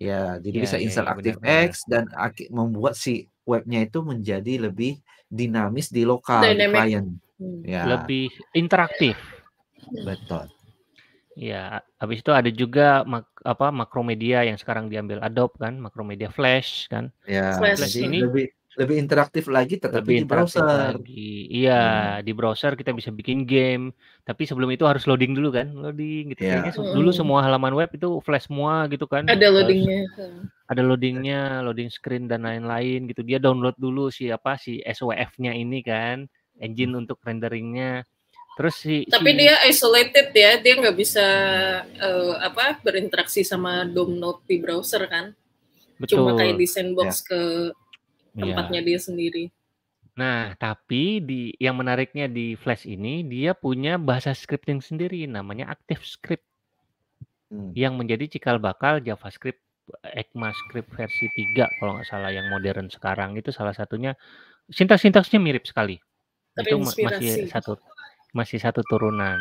Speaker 2: Ya, jadi ya, bisa install ya, ActiveX dan membuat si webnya itu menjadi lebih dinamis di lokal di klien.
Speaker 1: Hmm. Ya. Lebih interaktif.
Speaker 2: Betul.
Speaker 1: Ya, habis itu ada juga mak apa Makromedia yang sekarang diambil Adobe kan, Makromedia Flash kan.
Speaker 2: Ya, Flash jadi ini lebih lebih interaktif lagi tetapi lebih di browser.
Speaker 1: Lagi. Iya, hmm. di browser kita bisa bikin game, tapi sebelum itu harus loading dulu kan, loading gitu. Ya. Kayaknya hmm. dulu semua halaman web itu flash semua gitu kan.
Speaker 3: Ada loadingnya.
Speaker 1: Ada loadingnya, loading screen dan lain-lain gitu. Dia download dulu si apa si SWF-nya ini kan, engine hmm. untuk renderingnya Terus si
Speaker 3: Tapi si... dia isolated ya, dia nggak bisa uh, apa berinteraksi sama DOM node di browser kan. Betul. Cuma kayak di sandbox ya. ke tempatnya ya. dia sendiri.
Speaker 1: Nah, tapi di yang menariknya di Flash ini dia punya bahasa scripting sendiri namanya ActiveScript. Hmm. Yang menjadi cikal bakal JavaScript ECMAScript versi 3 kalau nggak salah yang modern sekarang itu salah satunya sintaks-sintaksnya mirip sekali. Itu masih satu masih satu turunan.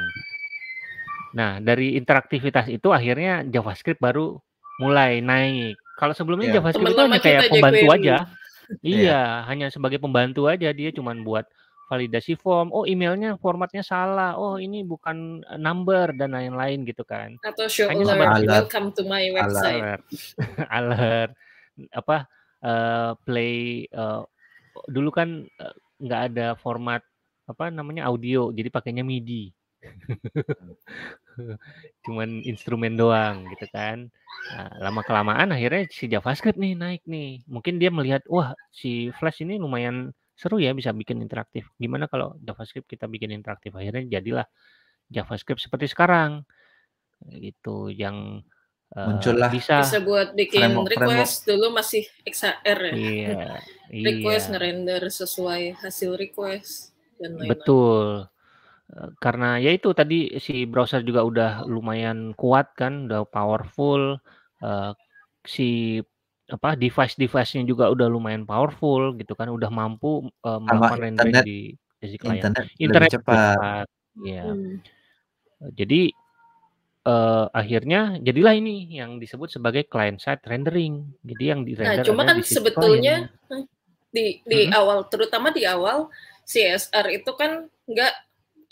Speaker 1: Nah, dari interaktivitas itu akhirnya JavaScript baru mulai naik. Kalau sebelumnya yeah. JavaScript itu hanya kayak pembantu aja. iya, yeah. hanya sebagai pembantu aja dia cuma buat validasi form. Oh, emailnya formatnya salah. Oh, ini bukan number dan lain-lain gitu kan.
Speaker 3: Atau show hanya alert, alert. welcome to my website.
Speaker 1: Alert. alert. Apa uh, play uh, dulu kan nggak uh, ada format apa namanya audio jadi pakainya MIDI. Cuman instrumen doang gitu kan. Nah, lama kelamaan akhirnya si JavaScript nih naik nih. Mungkin dia melihat wah si Flash ini lumayan seru ya bisa bikin interaktif. Gimana kalau JavaScript kita bikin interaktif? Akhirnya jadilah JavaScript seperti sekarang. Gitu yang
Speaker 2: muncullah
Speaker 3: bisa bisa buat bikin framework, request framework. dulu masih XHR ya.
Speaker 1: Iya,
Speaker 3: request iya. ngerender sesuai hasil request dan
Speaker 1: lain-lain. Betul. Eh, karena ya itu tadi si browser juga udah lumayan kuat kan, udah powerful. Uh, si apa device-device-nya juga udah lumayan powerful gitu kan, udah mampu uh, melakukan rendering di
Speaker 2: di klien. Internet, internet cepat. cepat.
Speaker 1: Ya. Hmm. Jadi uh, akhirnya jadilah ini yang disebut sebagai client side rendering. Jadi yang di
Speaker 3: Nah, cuma kan sebetulnya client. di di hmm. awal terutama di awal CSR itu kan nggak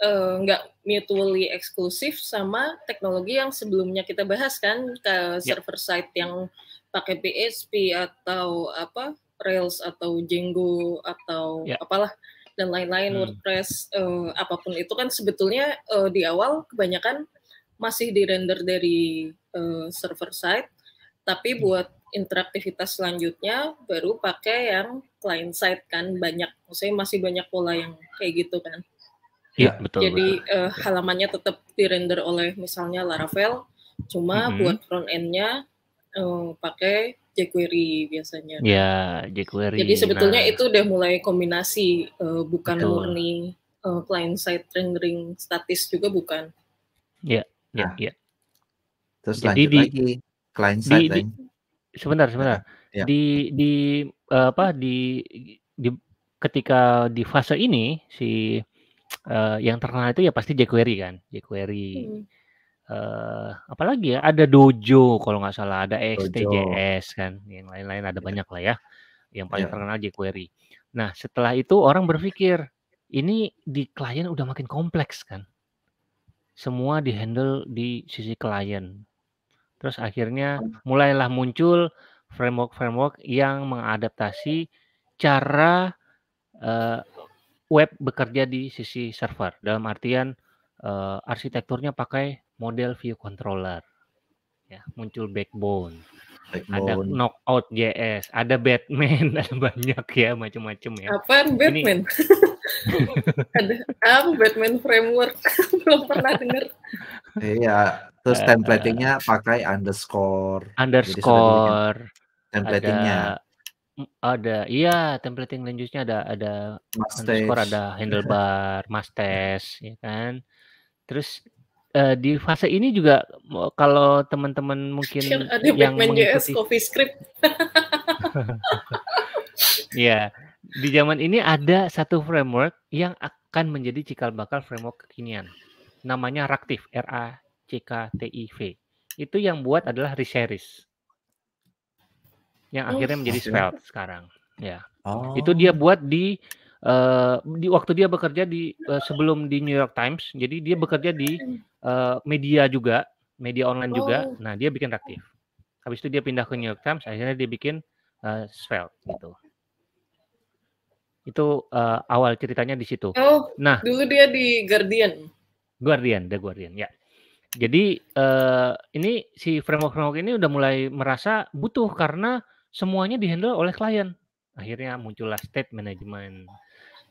Speaker 3: uh, nggak mutually eksklusif sama teknologi yang sebelumnya kita bahas kan ke server side yang pakai PHP atau apa Rails atau Django atau yeah. apalah dan lain-lain hmm. WordPress uh, apa pun itu kan sebetulnya uh, di awal kebanyakan masih di render dari uh, server side tapi hmm. buat interaktivitas selanjutnya baru pakai yang client side kan banyak maksudnya masih banyak pola yang kayak gitu kan
Speaker 1: Iya betul.
Speaker 3: Jadi betul. Uh, halamannya tetap di render oleh misalnya Laravel, cuma -hmm. buat front endnya uh, pakai jQuery biasanya.
Speaker 1: Ya, jQuery.
Speaker 3: Jadi sebetulnya nah. itu udah mulai kombinasi uh, bukan Betul. murni uh, client side rendering statis juga bukan.
Speaker 1: Ya, ya, nah. ya.
Speaker 2: Terus Jadi lanjut di, lagi client side di,
Speaker 1: di, sebentar, sebentar. Ya. Di di uh, apa di di ketika di fase ini si uh, yang terkenal itu ya pasti jQuery kan, jQuery. Hmm uh, apalagi ya, ada Dojo kalau nggak salah, ada XTJS kan, yang lain-lain ada iya. banyak lah ya, yang paling yeah. terkenal jQuery. Nah, setelah itu orang berpikir, ini di klien udah makin kompleks kan. Semua dihandle di sisi klien. Terus akhirnya mulailah muncul framework-framework yang mengadaptasi cara uh, web bekerja di sisi server. Dalam artian uh, arsitekturnya pakai model view controller. Ya, muncul backbone. backbone. Ada knockout JS, ada Batman, ada banyak ya macam-macam ya.
Speaker 3: Apa Batman? ada apa Batman framework? Belum pernah dengar.
Speaker 2: Iya, terus templatingnya pakai underscore.
Speaker 1: Underscore.
Speaker 2: Templatingnya.
Speaker 1: Ada, iya templating lanjutnya ada ada underscore, ada handlebar, mastes, ya kan. Terus uh, di fase ini juga kalau teman-teman mungkin
Speaker 3: ada yang mengikuti CoffeeScript.
Speaker 1: ya, di zaman ini ada satu framework yang akan menjadi cikal bakal framework kekinian. Namanya Raktif, R A C K T I V. Itu yang buat adalah Reseris. Yang oh, akhirnya menjadi Svelte sekarang. Ya. Oh. Itu dia buat di uh, di waktu dia bekerja di uh, sebelum di New York Times. Jadi dia bekerja di uh, media juga, media online oh. juga. Nah, dia bikin reaktif. Habis itu dia pindah ke New York Times, akhirnya dia bikin uh, Svelte gitu. Itu uh, awal ceritanya di situ.
Speaker 3: Oh, nah, dulu dia di Guardian.
Speaker 1: Guardian, The Guardian, ya. Jadi uh, ini si framework-framework ini udah mulai merasa butuh karena semuanya dihandle oleh klien. Akhirnya muncullah state management,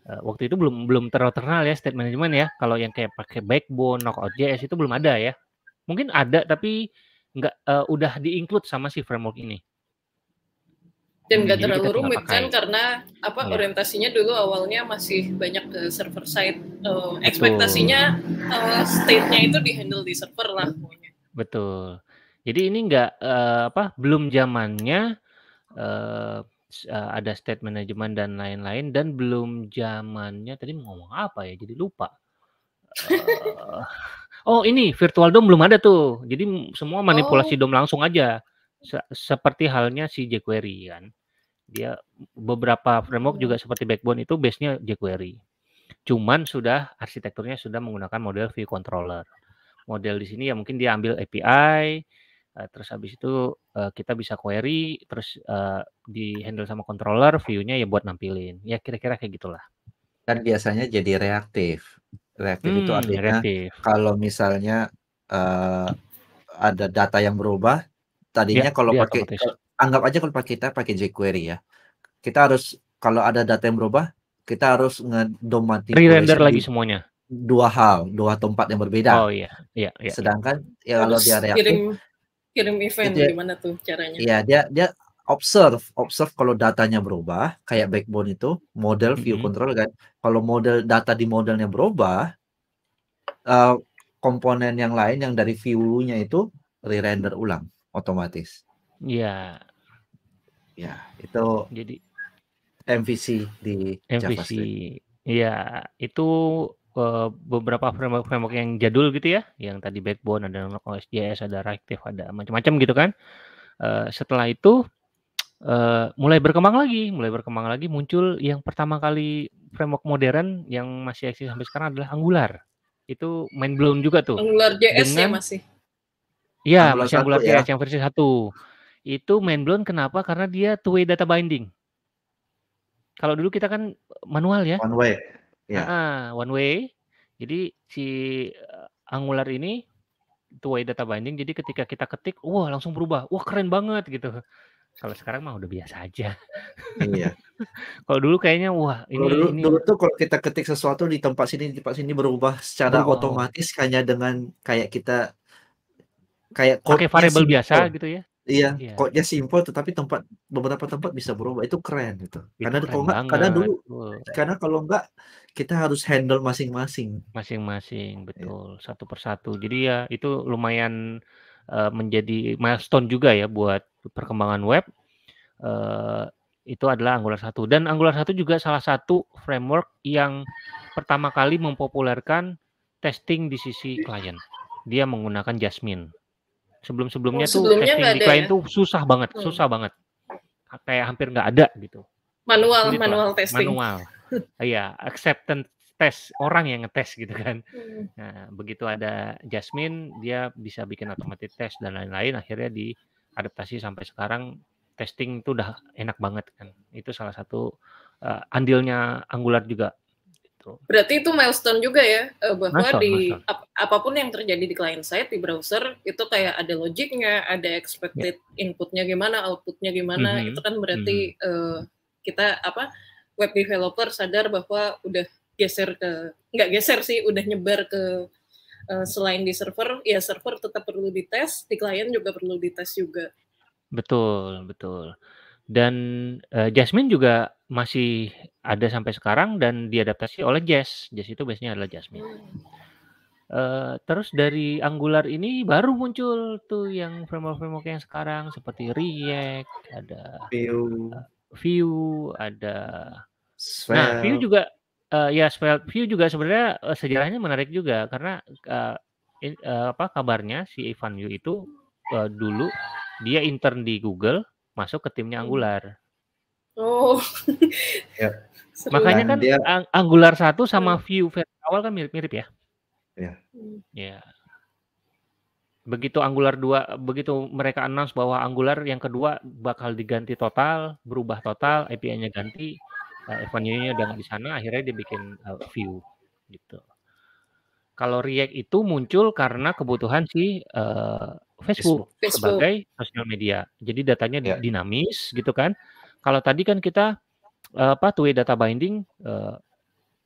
Speaker 1: Uh, waktu itu belum belum terlalu terkenal ya state management ya. Kalau yang kayak pakai Backbone, Knockout.js itu belum ada ya. Mungkin ada tapi nggak uh, udah di-include sama si framework ini.
Speaker 3: Dan nggak terlalu rumit kan karena apa ya. orientasinya dulu awalnya masih banyak ke server side. Uh, ekspektasinya uh, state-nya itu di-handle di server lah pokoknya.
Speaker 1: Betul. Jadi ini nggak uh, apa belum zamannya uh, uh, ada state management dan lain-lain dan belum zamannya tadi mau ngomong apa ya jadi lupa. Uh, oh ini virtual DOM belum ada tuh. Jadi semua manipulasi oh. DOM langsung aja. Se seperti halnya si jQuery kan. Dia beberapa framework juga seperti Backbone itu base-nya jQuery. Cuman sudah arsitekturnya sudah menggunakan model view controller. Model di sini ya mungkin dia ambil API, Uh, terus habis itu uh, kita bisa query, terus uh, di handle sama controller, view-nya ya buat nampilin. Ya kira-kira kayak gitulah.
Speaker 2: Kan biasanya jadi reaktif. Reaktif hmm, itu artinya reaktif. kalau misalnya uh, ada data yang berubah, tadinya ya, kalau pakai anggap aja kalau kita pakai jQuery ya, kita harus kalau ada data yang berubah, kita harus ngedomati
Speaker 1: re-render lagi semuanya
Speaker 2: dua hal, dua tempat yang berbeda.
Speaker 1: Oh iya, iya, iya.
Speaker 2: Sedangkan ya kalau dia reaktif
Speaker 3: kirim event dia, gimana tuh caranya?
Speaker 2: Iya, dia dia observe, observe kalau datanya berubah, kayak backbone itu model view mm -hmm. control kan. Kalau model data di modelnya berubah, uh, komponen yang lain yang dari view-nya itu re-render ulang otomatis.
Speaker 1: Iya.
Speaker 2: Ya, itu jadi MVC di
Speaker 1: MVC. Iya, itu uh, beberapa framework-framework yang jadul gitu ya, yang tadi Backbone, ada OSJS, ada Reactive, ada macam-macam gitu kan. Uh, setelah itu uh, mulai berkembang lagi, mulai berkembang lagi muncul yang pertama kali framework modern yang masih eksis sampai sekarang adalah Angular. Itu main blown juga tuh.
Speaker 3: Angular JS ya masih.
Speaker 1: Iya, masih Angular ya. yang versi satu. Itu main blown kenapa? Karena dia two way data binding. Kalau dulu kita kan manual ya.
Speaker 2: One way.
Speaker 1: Ya. Ah, one way. Jadi si eh, Angular ini two way data binding. Jadi ketika kita ketik, wah langsung berubah. Wah keren banget gitu. Kalau sekarang mah udah biasa aja.
Speaker 2: Iya.
Speaker 1: kalau dulu kayaknya wah
Speaker 2: ini dulu, ini dulu tuh kalau kita ketik sesuatu di tempat sini di tempat sini berubah secara berubah. otomatis hanya dengan kayak kita
Speaker 1: kayak pakai variabel biasa gitu ya.
Speaker 2: Iya, Iya. kodenya simpel tetapi tempat beberapa tempat bisa berubah. Itu keren itu.
Speaker 1: Itu
Speaker 2: Karena kalau
Speaker 1: keren
Speaker 2: enggak kadang dulu
Speaker 1: betul.
Speaker 2: karena kalau enggak kita harus handle masing-masing.
Speaker 1: Masing-masing,
Speaker 2: Iya.
Speaker 1: betul. Satu persatu. Jadi ya itu lumayan uh, menjadi milestone juga ya buat perkembangan web. Uh, itu adalah Angular 1 dan Angular 1 juga salah satu framework yang pertama kali mempopulerkan testing di sisi klien. Dia menggunakan Jasmine. Sebelum-sebelumnya oh, tuh testing di klien ya? tuh susah banget, hmm. susah banget. Kayak hampir nggak ada gitu.
Speaker 3: Manual, Sulit manual lah. testing.
Speaker 1: Manual. Iya, acceptance test orang yang ngetes gitu kan. Hmm. Nah, begitu ada Jasmine, dia bisa bikin otomatis tes dan lain-lain. Akhirnya diadaptasi sampai sekarang testing itu udah enak banget kan. Itu salah satu uh, andilnya Angular juga
Speaker 3: gitu. Berarti itu milestone juga ya eh, bahwa milestone, di milestone. Ap apa pun yang terjadi di client side di browser itu kayak ada logiknya, ada expected yeah. inputnya gimana, outputnya gimana. Mm -hmm. Itu kan berarti mm -hmm. uh, kita apa web developer sadar bahwa udah geser ke nggak geser sih, udah nyebar ke uh, selain di server, ya server tetap perlu dites, di klien juga perlu dites juga.
Speaker 1: Betul, betul. Dan uh, Jasmine juga masih ada sampai sekarang dan diadaptasi oleh Jazz. Jazz itu biasanya adalah Jasmine. Uh, terus dari Angular ini baru muncul tuh yang framework-framework yang sekarang seperti React, ada
Speaker 2: Vue,
Speaker 1: uh, Vue ada Svelte. Nah, Vue juga uh, ya Svelte Vue juga sebenarnya uh, sejarahnya menarik juga karena uh, in, uh, apa kabarnya si Ivan Yu itu uh, dulu dia intern di Google masuk ke timnya hmm. Angular.
Speaker 3: Oh.
Speaker 1: ya. Makanya kan dia... Angular 1 sama hmm. Vue versi awal kan mirip-mirip ya?
Speaker 2: Ya.
Speaker 1: Ya. Begitu Angular 2 begitu mereka announce bahwa Angular yang kedua bakal diganti total, berubah total, API-nya ganti, uh, Evan nya udah nggak di sana, akhirnya dia bikin uh, Vue gitu. Kalau React itu muncul karena kebutuhan si uh, Facebook, Facebook sebagai sosial media. Jadi datanya ya. dinamis gitu kan. Kalau tadi kan kita uh, apa two way data binding uh,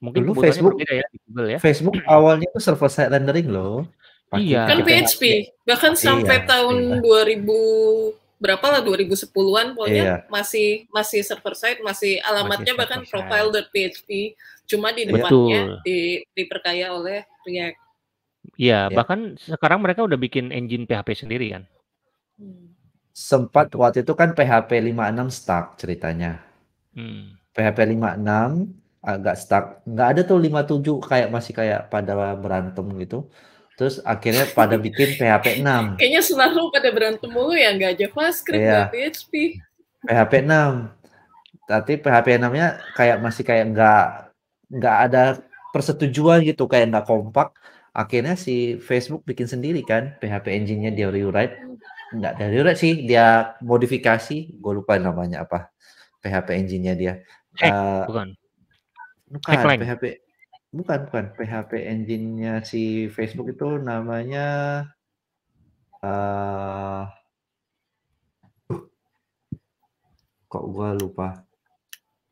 Speaker 1: mungkin
Speaker 2: Dulu Facebook ya di Google ya. Facebook awalnya itu server side rendering loh.
Speaker 3: iya. Kan PHP. Bahkan iya, sampai iya, tahun iya. 2000 berapa lah 2010-an pokoknya iya. masih masih server side masih alamatnya masih bahkan profile.php cuma di depannya di diperkaya oleh React.
Speaker 1: Iya, ya. bahkan sekarang mereka udah bikin engine PHP sendiri kan.
Speaker 2: Hmm. Sempat waktu itu kan PHP 56 stuck ceritanya. Hmm. PHP 56 agak stuck. Nggak ada tuh 57 kayak masih kayak pada berantem gitu. Terus akhirnya pada bikin PHP 6.
Speaker 3: Kayaknya selalu pada berantem mulu ya, nggak JavaScript, iya. nggak PHP.
Speaker 2: PHP 6. Tapi PHP 6-nya kayak masih kayak nggak nggak ada persetujuan gitu, kayak nggak kompak. Akhirnya si Facebook bikin sendiri kan PHP engine-nya dia rewrite. Nggak dari rewrite sih, dia modifikasi. Gue lupa namanya apa. PHP engine-nya dia.
Speaker 1: Hack, uh, bukan.
Speaker 2: Bukan, PHP Bukan bukan, PHP engine-nya si Facebook itu namanya, uh, kok gua lupa.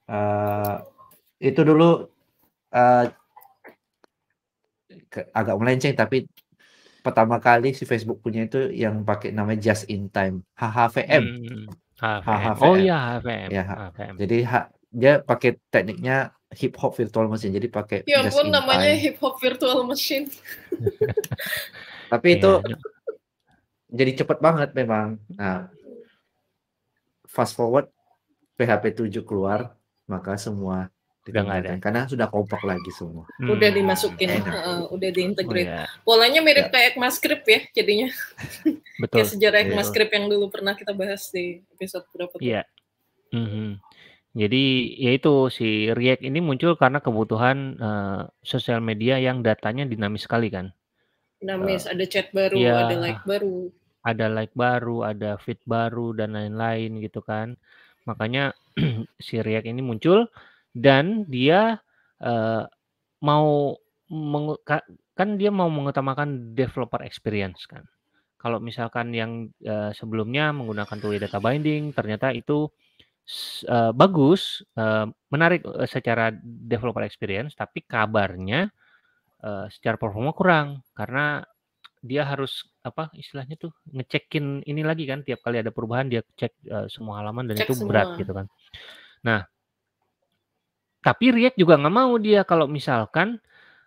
Speaker 2: Uh, itu dulu, uh, agak melenceng tapi pertama kali si Facebook punya itu yang pakai nama just in time, HHVM. Hmm,
Speaker 1: HHVM. Oh iya HVM.
Speaker 2: Ya. Jadi dia pakai tekniknya hip hop virtual machine jadi pakai
Speaker 3: ya ampun namanya time. hip hop virtual machine
Speaker 2: tapi itu yeah. jadi cepet banget memang nah fast forward PHP 7 keluar maka semua
Speaker 1: udah nggak ada.
Speaker 2: karena sudah kompak lagi semua.
Speaker 3: Hmm. udah dimasukin uh, udah diintegrate. Oh, iya. polanya mirip ya. kayak ECMAScript ya jadinya. Betul. Kayak sejarah ECMAScript yang dulu pernah kita bahas di episode berapa tuh?
Speaker 1: Iya. Mm -hmm. jadi ya itu si React ini muncul karena kebutuhan uh, sosial media yang datanya dinamis sekali kan?
Speaker 3: Dinamis uh, ada chat baru ya, ada like baru.
Speaker 1: Ada like baru ada feed baru dan lain-lain gitu kan. Makanya si React ini muncul dan dia uh, mau kan dia mau mengutamakan developer experience kan. Kalau misalkan yang uh, sebelumnya menggunakan two data binding, ternyata itu uh, bagus, uh, menarik uh, secara developer experience, tapi kabarnya uh, secara performa kurang karena dia harus apa istilahnya tuh ngecekin ini lagi kan tiap kali ada perubahan dia cek uh, semua halaman dan cek itu semua. berat gitu kan. Nah, tapi React juga nggak mau dia kalau misalkan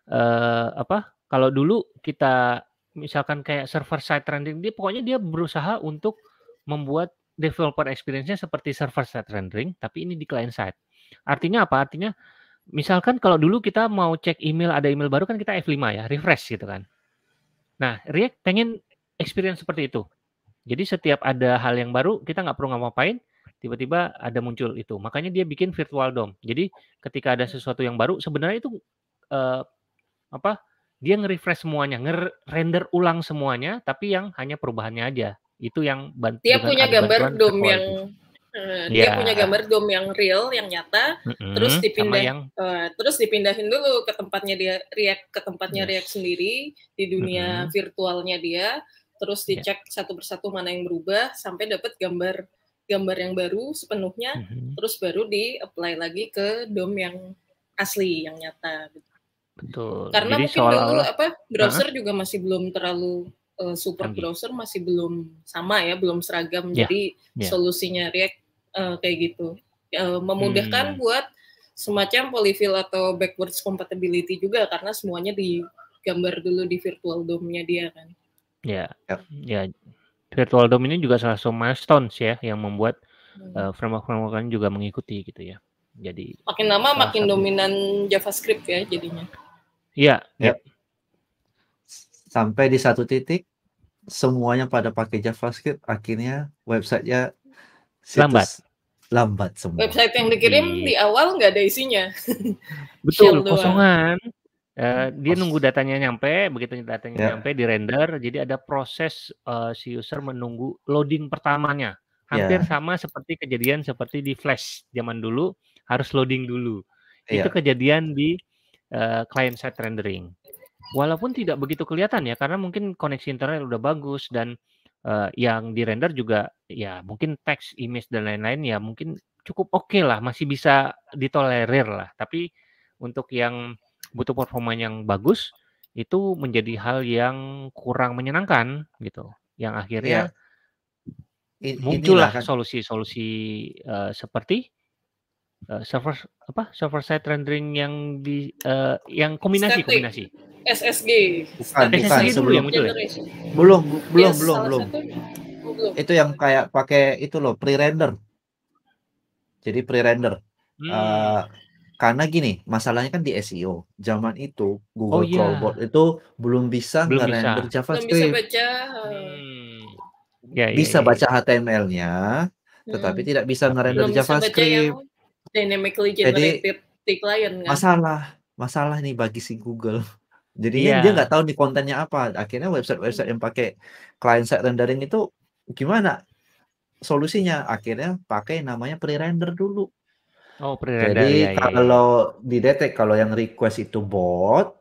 Speaker 1: uh, apa? Kalau dulu kita misalkan kayak server side rendering, dia pokoknya dia berusaha untuk membuat developer experience-nya seperti server side rendering, tapi ini di client side. Artinya apa? Artinya misalkan kalau dulu kita mau cek email, ada email baru kan kita F5 ya, refresh gitu kan. Nah, React pengen experience seperti itu. Jadi setiap ada hal yang baru, kita nggak perlu ngapa-ngapain, tiba-tiba ada muncul itu. Makanya dia bikin virtual DOM. Jadi ketika ada sesuatu yang baru, sebenarnya itu uh, apa? Dia nge-refresh semuanya, nge-render ulang semuanya, tapi yang hanya perubahannya aja. Itu yang
Speaker 3: bantu. Dia punya gambar DOM yang Uh, dia ya. punya gambar dom yang real, yang nyata, mm-hmm. terus dipindah, yang... uh, terus dipindahin dulu ke tempatnya dia React, ke tempatnya yes. React sendiri di dunia mm-hmm. virtualnya dia, terus ya. dicek yeah. satu persatu mana yang berubah sampai dapat gambar gambar yang baru sepenuhnya, mm-hmm. terus baru di apply lagi ke DOM yang asli, yang nyata.
Speaker 1: Betul.
Speaker 3: Karena Jadi mungkin dulu apa browser huh? juga masih belum terlalu uh, super browser masih belum sama ya, belum seragam. Yeah. Jadi yeah. solusinya React uh, kayak gitu, uh, memudahkan hmm. buat semacam polyfill atau backwards compatibility juga karena semuanya digambar dulu di virtual DOM-nya dia kan.
Speaker 1: Ya, yeah. ya. Yeah virtual DOM ini juga salah satu milestones ya yang membuat hmm. uh, framework-framework juga mengikuti gitu ya. Jadi
Speaker 3: makin lama makin satu. dominan JavaScript ya jadinya.
Speaker 1: Iya, ya.
Speaker 2: Sampai di satu titik semuanya pada pakai JavaScript, akhirnya websitenya
Speaker 1: lambat.
Speaker 2: Lambat semua.
Speaker 3: Website yang dikirim di, di awal nggak ada isinya.
Speaker 1: Betul, kosongan. Uh, dia nunggu datanya nyampe, begitu datanya yeah. nyampe di render, jadi ada proses uh, si user menunggu loading pertamanya. Hampir yeah. sama seperti kejadian seperti di Flash zaman dulu harus loading dulu. Yeah. Itu kejadian di uh, client side rendering. Walaupun tidak begitu kelihatan ya karena mungkin koneksi internet udah bagus dan uh, yang di render juga ya mungkin teks, image dan lain-lain ya mungkin cukup oke okay lah, masih bisa ditolerir lah. Tapi untuk yang butuh performa yang bagus itu menjadi hal yang kurang menyenangkan gitu yang akhirnya ya. muncullah kan. solusi-solusi uh, seperti uh, server apa server side rendering yang di uh, yang kombinasi Static. kombinasi
Speaker 3: SSG
Speaker 2: bukan SSG bukan dulu yang muncul ya? belum belum yes, belum belum belum itu yang kayak pakai itu loh pre-render jadi pre-render hmm. uh, karena gini, masalahnya kan di SEO. Zaman itu Google oh, iya. Crawlbot itu belum bisa belum ngerender bisa. JavaScript. Belum bisa baca. Hmm. Ya, ya, bisa ya, ya. baca HTML-nya, tetapi hmm. tidak bisa ngerender belum JavaScript.
Speaker 3: Bisa dynamically generated Jadi, di client
Speaker 2: kan. Masalah, masalah nih bagi si Google. Jadi yeah. dia nggak tahu nih kontennya apa. Akhirnya website-website yang pakai client side rendering itu gimana? Solusinya akhirnya pakai namanya pre-render dulu.
Speaker 1: Oh,
Speaker 2: pre-render Jadi ya, ya, kalau didetek kalau yang request itu bot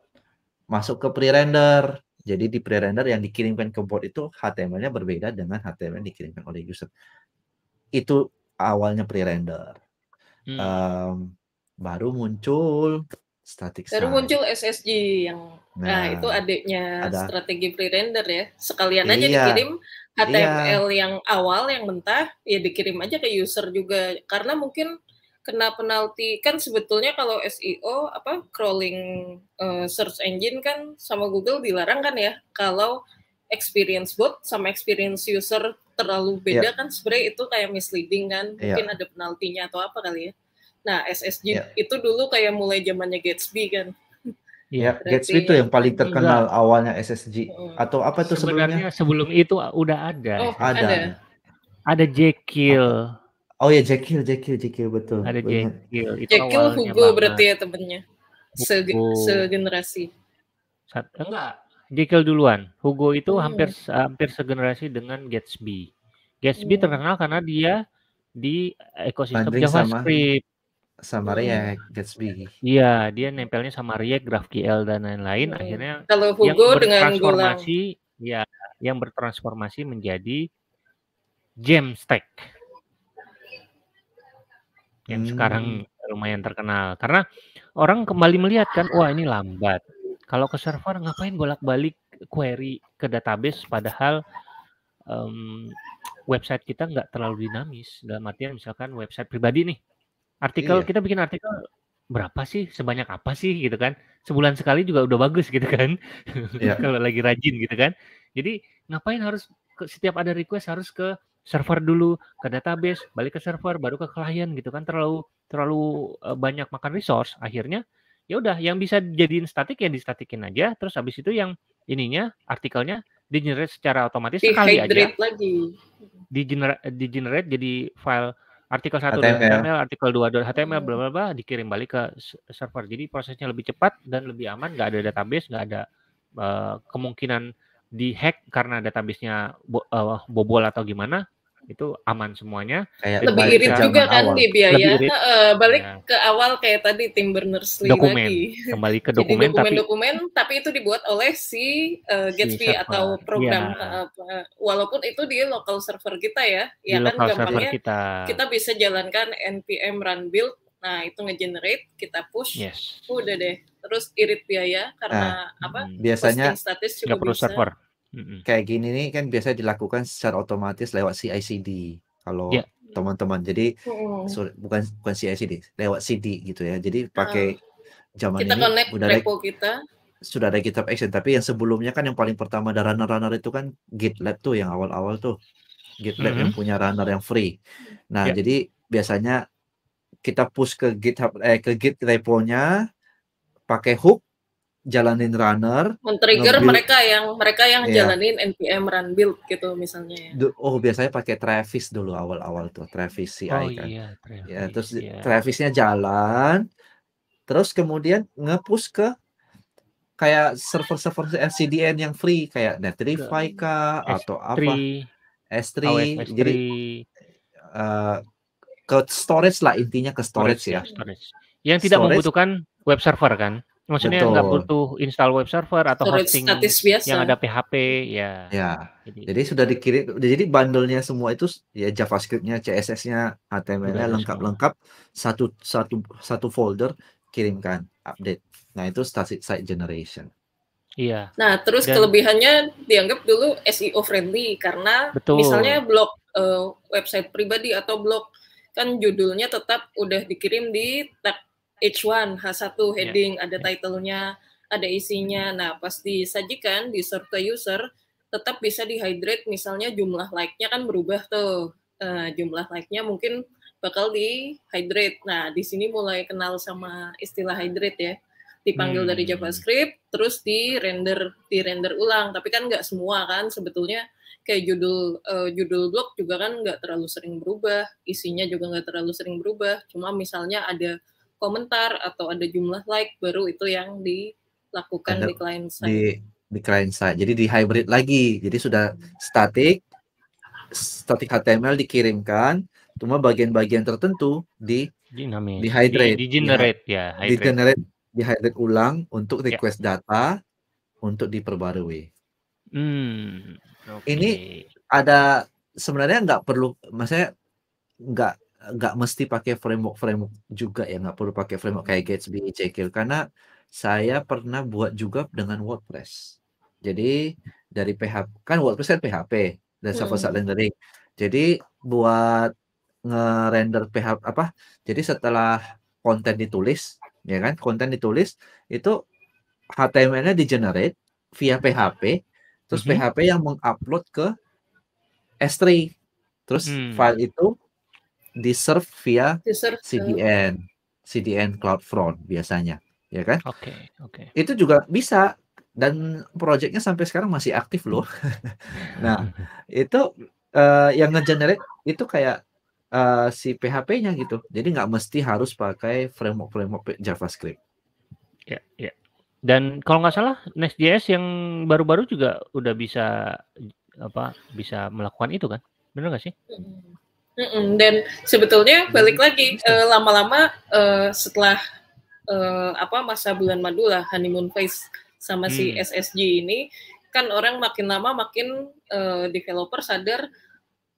Speaker 2: masuk ke pre-render. Jadi di pre-render yang dikirimkan ke bot itu HTML-nya berbeda dengan HTML yang dikirimkan oleh user. Itu awalnya pre-render. Hmm. Um, baru muncul static
Speaker 3: Baru muncul SSG yang nah, nah itu adiknya ada. strategi pre-render ya. Sekalian aja iya, dikirim HTML iya. yang awal yang mentah ya dikirim aja ke user juga karena mungkin kena penalti kan sebetulnya kalau SEO apa crawling uh, search engine kan sama Google dilarang kan ya kalau experience bot sama experience user terlalu beda yeah. kan sebenarnya itu kayak misleading kan yeah. mungkin ada penaltinya atau apa kali ya Nah, SSG yeah. itu dulu kayak mulai zamannya Gatsby kan.
Speaker 2: Iya, Gatsby itu yang paling terkenal enggak. awalnya SSG hmm. atau apa itu
Speaker 1: sebelumnya? Sebelum itu udah ada.
Speaker 3: Oh, ada. Ada,
Speaker 1: ada Jekyll.
Speaker 2: Oh ya Jekyll, Jekyll, Jekyll betul.
Speaker 1: Ada Jekyll.
Speaker 3: Itu Jekyll Hugo banget. berarti ya temennya. Se segenerasi.
Speaker 1: Sat enggak, Jekyll duluan. Hugo itu hmm. hampir hampir segenerasi dengan Gatsby. Gatsby hmm. terkenal karena dia di ekosistem Banding JavaScript
Speaker 2: sama React, Gatsby.
Speaker 1: Iya, dia nempelnya sama React, GraphQL dan lain-lain. Hmm. Akhirnya
Speaker 3: kalau Hugo yang dengan
Speaker 1: bertransformasi, ya, yang bertransformasi menjadi Jamstack yang hmm. sekarang lumayan terkenal karena orang kembali melihat kan, wah ini lambat. Kalau ke server ngapain bolak-balik query ke database padahal um, website kita nggak terlalu dinamis dalam artian misalkan website pribadi nih Artikel iya. kita bikin artikel berapa sih, sebanyak apa sih gitu kan. Sebulan sekali juga udah bagus gitu kan. Iya. Kalau lagi rajin gitu kan. Jadi ngapain harus ke, setiap ada request harus ke server dulu, ke database, balik ke server, baru ke klien gitu kan. Terlalu terlalu uh, banyak makan resource. Akhirnya ya udah yang bisa jadiin statik ya distatikin aja. Terus habis itu yang ininya artikelnya di generate secara otomatis sekali aja.
Speaker 3: lagi.
Speaker 1: Di generate, di generate jadi file artikel satu HTML. HTML, artikel dua HTML, hmm. bla bla bla dikirim balik ke server. Jadi prosesnya lebih cepat dan lebih aman, nggak ada database, nggak ada uh, kemungkinan dihack karena databasenya bo, uh, bobol atau gimana itu aman semuanya.
Speaker 3: Kayak lebih irit juga kan awal. di biaya. Uh, balik ya. ke awal kayak tadi tim Berners-Lee
Speaker 1: dokumen.
Speaker 3: lagi.
Speaker 1: Kembali ke dokumen,
Speaker 3: Jadi dokumen, tapi dokumen tapi itu dibuat oleh si uh, Gatsby si atau program ya. uh, walaupun itu di local server kita ya.
Speaker 1: Ya
Speaker 3: di
Speaker 1: kan gampangnya kita.
Speaker 3: kita bisa jalankan npm run build. Nah, itu nge-generate, kita push.
Speaker 1: Yes.
Speaker 3: Udah deh. Terus irit biaya karena nah, apa?
Speaker 2: Biasanya
Speaker 3: status juga
Speaker 1: perlu bisa. server.
Speaker 2: Kayak gini nih kan biasa dilakukan secara otomatis lewat CI/CD kalau yeah. teman-teman. Jadi mm. so, bukan bukan CI/CD, lewat CD gitu ya. Jadi pakai zaman
Speaker 3: kita
Speaker 2: ini
Speaker 3: udah ada kita.
Speaker 2: sudah ada GitHub Action. Tapi yang sebelumnya kan yang paling pertama ada runner-runner itu kan GitLab tuh yang awal-awal tuh. GitLab mm-hmm. yang punya runner yang free. Nah, yeah. jadi biasanya kita push ke GitHub eh ke Git repo-nya pakai hook jalanin runner
Speaker 3: men-trigger mereka yang mereka yang yeah. jalanin npm run build gitu misalnya ya.
Speaker 2: Oh, biasanya pakai Travis dulu awal-awal tuh, Travis CI
Speaker 1: oh,
Speaker 2: kan.
Speaker 1: Iya, Travis,
Speaker 2: ya, terus yeah. Travisnya jalan terus kemudian nge-push ke kayak server-server CDN yang free kayak Netlify kah atau apa S3
Speaker 1: S3
Speaker 2: jadi uh, ke storage lah intinya ke storage, storage ya.
Speaker 1: Storage. Yang tidak storage, membutuhkan web server kan? Maksudnya nggak butuh install web server atau Storage hosting biasa. yang ada PHP ya.
Speaker 2: Ya. Jadi, jadi sudah dikirim. Jadi bundlenya semua itu ya JavaScript-nya, CSS-nya, HTML-nya lengkap-lengkap satu satu satu folder kirimkan update. Nah itu static site generation.
Speaker 1: Iya.
Speaker 3: Nah terus Dan, kelebihannya dianggap dulu SEO friendly karena betul. misalnya blog uh, website pribadi atau blog kan judulnya tetap udah dikirim di tag H1, H1 ya. heading, yeah. ada title-nya, ada isinya. Nah, pas disajikan, di serve ke user, tetap bisa dihydrate misalnya jumlah like-nya kan berubah tuh. Uh, jumlah like-nya mungkin bakal di hydrate. Nah, di sini mulai kenal sama istilah hydrate ya. Dipanggil hmm. dari JavaScript, terus di render di render ulang. Tapi kan nggak semua kan sebetulnya kayak judul uh, judul blog juga kan nggak terlalu sering berubah, isinya juga nggak terlalu sering berubah. Cuma misalnya ada komentar atau ada jumlah like baru itu yang dilakukan ada, di client side.
Speaker 2: Di di client side. Jadi di hybrid lagi. Jadi sudah static static HTML dikirimkan, cuma bagian-bagian tertentu di
Speaker 1: dinamis
Speaker 2: di hydrate,
Speaker 1: di, di generate ya,
Speaker 2: hydrate. di generate di hydrate ulang untuk ya. request ya. data untuk diperbarui.
Speaker 1: Hmm,
Speaker 2: okay. Ini ada sebenarnya nggak perlu, maksudnya nggak nggak mesti pakai framework framework juga ya nggak perlu pakai framework kayak Gatsby, Jekyll karena saya pernah buat juga dengan WordPress. Jadi dari PHP kan WordPress kan PHP dan server side hmm. rendering. Jadi buat nge-render PHP apa? Jadi setelah konten ditulis, ya kan? Konten ditulis itu HTML-nya di generate via PHP, terus mm -hmm. PHP yang mengupload ke S3. Terus hmm. file itu di serve via di serve CDN. CDN CloudFront biasanya, ya kan?
Speaker 1: Oke, oke.
Speaker 2: Itu juga bisa dan proyeknya sampai sekarang masih aktif loh. nah, itu uh, yang ngegenerate itu kayak uh, si PHP-nya gitu. Jadi nggak mesti harus pakai framework-framework JavaScript.
Speaker 1: Ya, ya. Dan kalau nggak salah Next.js yang baru-baru juga udah bisa apa bisa melakukan itu kan? Benar nggak sih?
Speaker 3: Mm-mm. Dan sebetulnya balik lagi uh, lama-lama uh, setelah uh, apa masa bulan madu lah honeymoon phase sama hmm. si SSG ini kan orang makin lama makin uh, developer sadar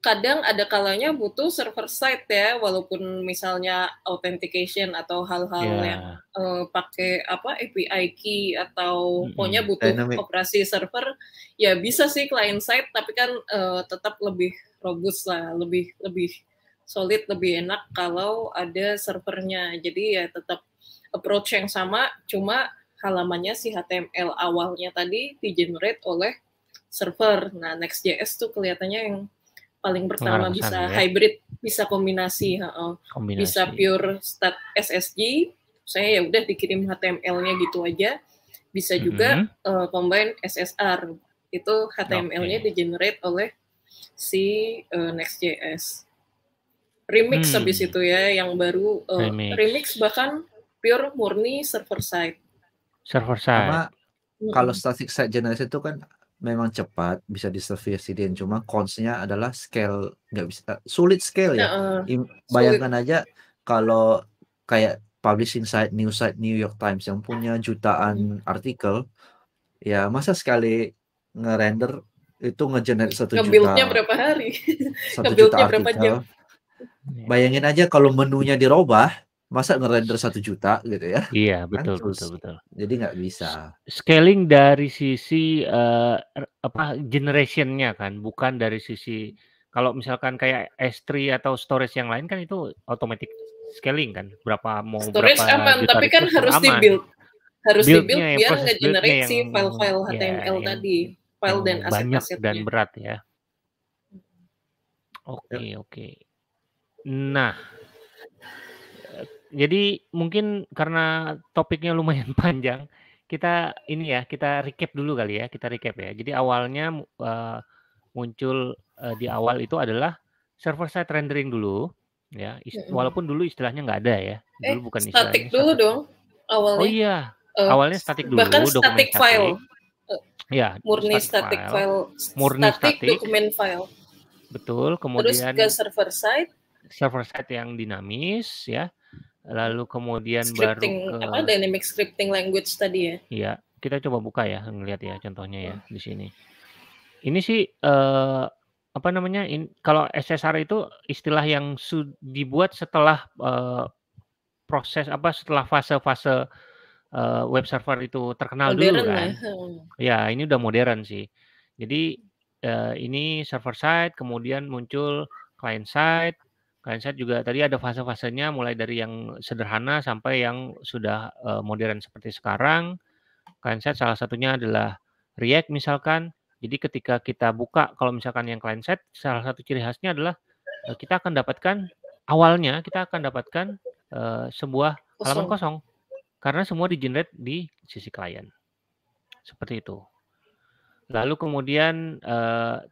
Speaker 3: kadang ada kalanya butuh server side ya walaupun misalnya authentication atau hal-hal yeah. yang uh, pakai apa API key atau mm-hmm. pokoknya butuh Dynamic. operasi server ya bisa sih client side tapi kan uh, tetap lebih robust lah lebih lebih solid lebih enak kalau ada servernya jadi ya tetap approach yang sama cuma halamannya si HTML awalnya tadi di generate oleh server nah Next.js tuh kelihatannya yang paling pertama bisa ya. hybrid, bisa kombinasi, uh, kombinasi, bisa pure stat SSG. Saya ya udah dikirim HTML-nya gitu aja. Bisa juga mm -hmm. uh, combine SSR. Itu HTML-nya okay. di-generate oleh si uh, Next.js. Remix hmm. habis itu ya yang baru uh, remix. remix bahkan pure murni server side.
Speaker 1: Server side. Sama,
Speaker 2: kalau static site generation itu kan memang cepat bisa diservisiden cuma consnya adalah scale nggak bisa sulit scale ya. Uh, bayangkan sulit. aja kalau kayak publishing site news site New York Times yang punya jutaan hmm. artikel ya masa sekali ngerender itu ngegenerate satu juta.
Speaker 3: Berapa hari?
Speaker 2: Satu juta artikel. berapa jam? bayangin aja kalau menunya dirubah masa ngerender satu juta gitu ya?
Speaker 1: Iya betul kan? betul betul.
Speaker 2: Jadi nggak bisa.
Speaker 1: Scaling dari sisi uh, apa generationnya kan bukan dari sisi kalau misalkan kayak S3 atau storage yang lain kan itu otomatis scaling kan berapa mau
Speaker 3: storage
Speaker 1: berapa
Speaker 3: aman tapi kan harus di build harus di build biar nggak generate si file-file HTML ya, tadi file dan
Speaker 1: aset-asetnya. dan berat ya. Oke okay, oke. Okay. nah jadi mungkin karena topiknya lumayan panjang, kita ini ya, kita recap dulu kali ya, kita recap ya. Jadi awalnya uh, muncul uh, di awal itu adalah server side rendering dulu, ya. Ist walaupun dulu istilahnya nggak ada ya,
Speaker 3: dulu eh, bukan istilahnya. Static dulu dong awalnya.
Speaker 1: Oh iya, uh, awalnya static dulu,
Speaker 3: bahkan static file.
Speaker 1: Ya,
Speaker 3: murni static, static file.
Speaker 1: file. Murni static, static
Speaker 3: dokumen file.
Speaker 1: Betul, kemudian
Speaker 3: terus ke server side.
Speaker 1: Server side yang dinamis ya Lalu kemudian scripting, baru
Speaker 3: ke apa dynamic scripting language tadi ya.
Speaker 1: Iya, kita coba buka ya, ngelihat ya contohnya ya di sini. Ini sih uh, apa namanya? In, kalau SSR itu istilah yang dibuat setelah uh, proses apa setelah fase-fase uh, web server itu terkenal modern dulu kan. Ya. ya, ini udah modern sih. Jadi uh, ini server side, kemudian muncul client side, Client juga tadi ada fase-fasenya mulai dari yang sederhana sampai yang sudah uh, modern seperti sekarang. Client salah satunya adalah React misalkan. Jadi ketika kita buka kalau misalkan yang client side salah satu ciri khasnya adalah uh, kita akan dapatkan awalnya kita akan dapatkan uh, sebuah kosong. halaman kosong karena semua di-generate di sisi klien. Seperti itu. Lalu kemudian uh,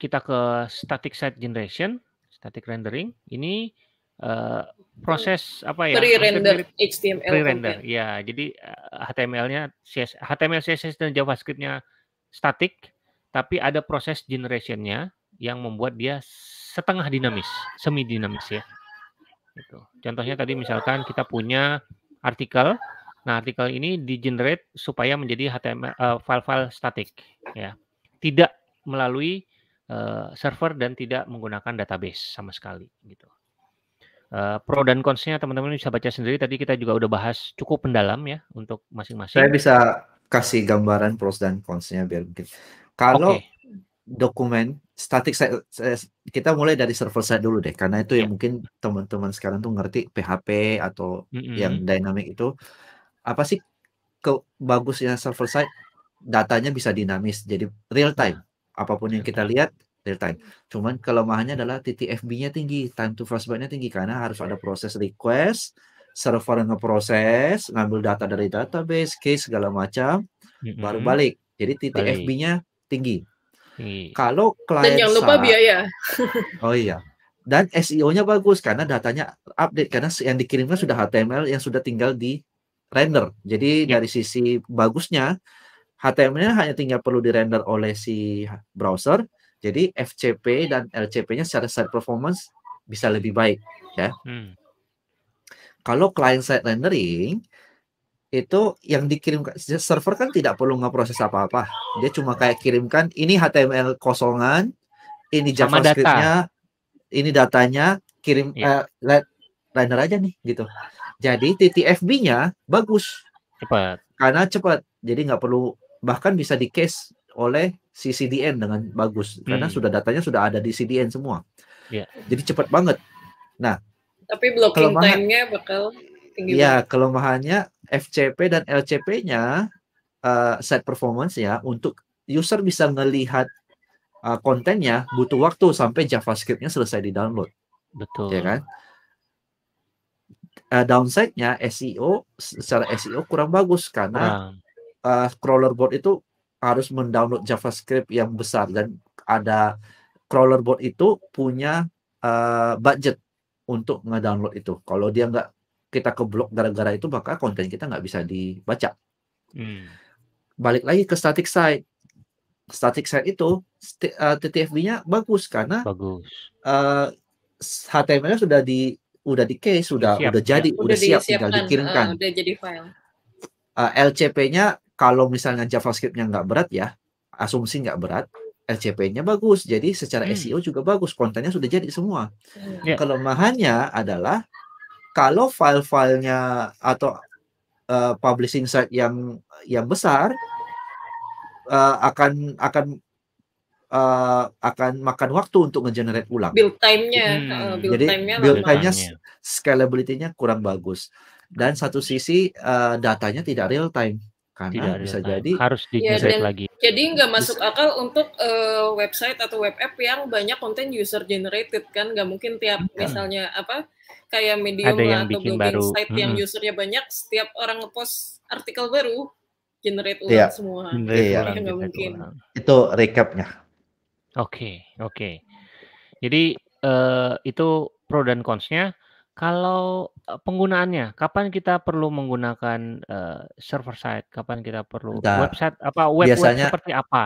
Speaker 1: kita ke static site generation static rendering ini uh, proses apa ya?
Speaker 3: Pre-render HTML.
Speaker 1: Pre-render, ya. Jadi HTML-nya, HTML, CSS dan JavaScript-nya static, tapi ada proses generation-nya yang membuat dia setengah dinamis, semi dinamis ya. Itu. Contohnya tadi misalkan kita punya artikel, nah artikel ini di-generate supaya menjadi HTML uh, file-file static, ya. Tidak melalui uh, server dan tidak menggunakan database sama sekali gitu. Uh, pro dan consnya teman-teman bisa baca sendiri. Tadi kita juga udah bahas cukup mendalam ya untuk masing-masing.
Speaker 2: Saya bisa kasih gambaran pros dan consnya biar mungkin. Kalau okay. dokumen static saya, kita mulai dari server side dulu deh karena itu yeah. yang mungkin teman-teman sekarang tuh ngerti PHP atau mm -hmm. yang dynamic itu apa sih ke bagusnya server side datanya bisa dinamis jadi real time apa pun yang kita lihat real time. Cuman kelemahannya adalah TTFB-nya tinggi, time to first byte-nya tinggi karena harus ada proses request, server ngeproses, ngambil data dari database, case segala macam, mm-hmm. baru balik. Jadi TTFB-nya tinggi. Tinggi. Kalau klien
Speaker 3: Dan jangan lupa biaya.
Speaker 2: oh iya. Dan SEO-nya bagus karena datanya update karena yang dikirimkan sudah HTML yang sudah tinggal di render. Jadi yeah. dari sisi bagusnya HTML-nya hanya tinggal perlu di render oleh si browser. Jadi FCP dan LCP-nya secara side performance bisa lebih baik ya. Hmm. Kalau client side rendering itu yang dikirimkan server kan tidak perlu ngeproses apa-apa. Dia cuma kayak kirimkan ini HTML kosongan, ini JavaScript-nya, ini datanya, kirim yeah. uh, render aja nih gitu. Jadi TTFB-nya bagus.
Speaker 1: Cepat.
Speaker 2: Karena cepat. Jadi nggak perlu bahkan bisa di case oleh si CDN dengan bagus karena hmm. sudah datanya sudah ada di CDN semua. Yeah. Jadi cepat banget. Nah,
Speaker 3: tapi blocking time-nya bakal tinggi.
Speaker 2: Ya, kelemahannya FCP dan LCP-nya uh, set performance ya untuk user bisa melihat uh, kontennya butuh waktu sampai JavaScript-nya selesai di-download.
Speaker 1: Betul.
Speaker 2: Ya kan? Uh, downside-nya SEO secara SEO kurang bagus karena uh, crawler itu harus mendownload JavaScript yang besar dan ada crawler itu punya uh, budget untuk ngedownload itu. Kalau dia nggak kita keblok gara-gara itu maka konten kita nggak bisa dibaca. Hmm. Balik lagi ke static site. Static site itu uh, TTFB-nya bagus karena
Speaker 1: bagus.
Speaker 2: Uh, HTML-nya sudah di udah di case, sudah siap. udah jadi, ya. udah, siap tinggal dikirimkan.
Speaker 3: Uh, udah jadi file.
Speaker 2: Uh, LCP-nya kalau misalnya JavaScript-nya nggak berat ya, asumsi nggak berat, LCP-nya bagus. Jadi secara hmm. SEO juga bagus, kontennya sudah jadi semua. Yeah. Kelemahannya adalah kalau file-filenya atau uh, publishing site yang yang besar uh, akan akan uh, akan makan waktu untuk ngegenerate ulang.
Speaker 3: Build time-nya, hmm.
Speaker 2: uh, build Jadi time-nya build time-nya scalability-nya kurang bagus. Dan satu sisi uh, datanya tidak real time karena tidak bisa time. jadi
Speaker 1: harus di ya, lagi.
Speaker 3: Jadi nggak masuk akal untuk uh, website atau web app yang banyak konten user generated kan, nggak mungkin tiap hmm. misalnya apa kayak Medium Ada atau blogging baru. site hmm. yang usernya banyak, setiap orang ngepost artikel baru generate ulang yeah. semua.
Speaker 2: Iya, yeah. nggak mungkin. Itu recapnya.
Speaker 1: Oke, okay, oke. Okay. Jadi uh, itu pro dan consnya. Kalau penggunaannya, kapan kita perlu menggunakan uh, server side? Kapan kita perlu nah, website apa web, biasanya, web seperti apa?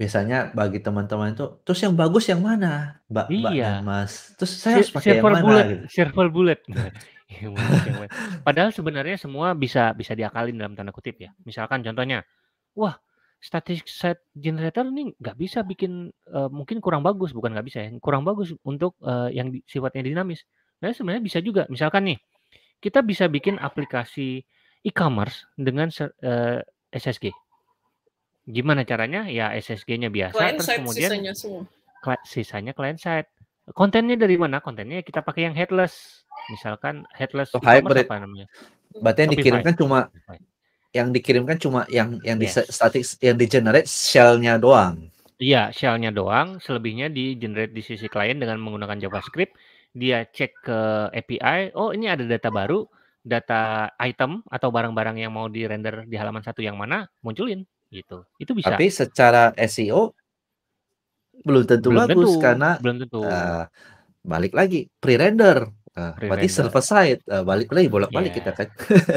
Speaker 2: Biasanya bagi teman-teman itu, terus yang bagus yang mana, Mbak, iya. Mbak Mas? Terus saya harus pakai yang mana?
Speaker 1: Bullet,
Speaker 2: gitu.
Speaker 1: Server bullet. Padahal sebenarnya semua bisa bisa diakalin dalam tanda kutip ya. Misalkan contohnya, wah static set generator ini nggak bisa bikin uh, mungkin kurang bagus, bukan nggak bisa ya, kurang bagus untuk uh, yang di, sifatnya dinamis. Nah sebenarnya bisa juga. Misalkan nih, kita bisa bikin aplikasi e-commerce dengan uh, SSG. Gimana caranya? Ya SSG-nya biasa, client terus kemudian sisanya semua. Sisanya client side. Kontennya dari mana? Kontennya kita pakai yang headless. Misalkan headless
Speaker 2: oh, hybrid. apa namanya? Berarti yang dikirimkan cuma yang dikirimkan cuma yang yang yes. di static yang di generate shell-nya doang.
Speaker 1: Iya, shell-nya doang, selebihnya di generate di sisi klien dengan menggunakan JavaScript. Dia cek ke API, oh ini ada data baru, data item atau barang-barang yang mau di render di halaman satu yang mana, munculin gitu. Itu bisa.
Speaker 2: Tapi secara SEO belum tentu belum bagus tentu, karena
Speaker 1: belum tentu. Uh,
Speaker 2: balik lagi pre-render. Uh, berarti server side uh, balik lagi bolak-balik yeah. kita kan.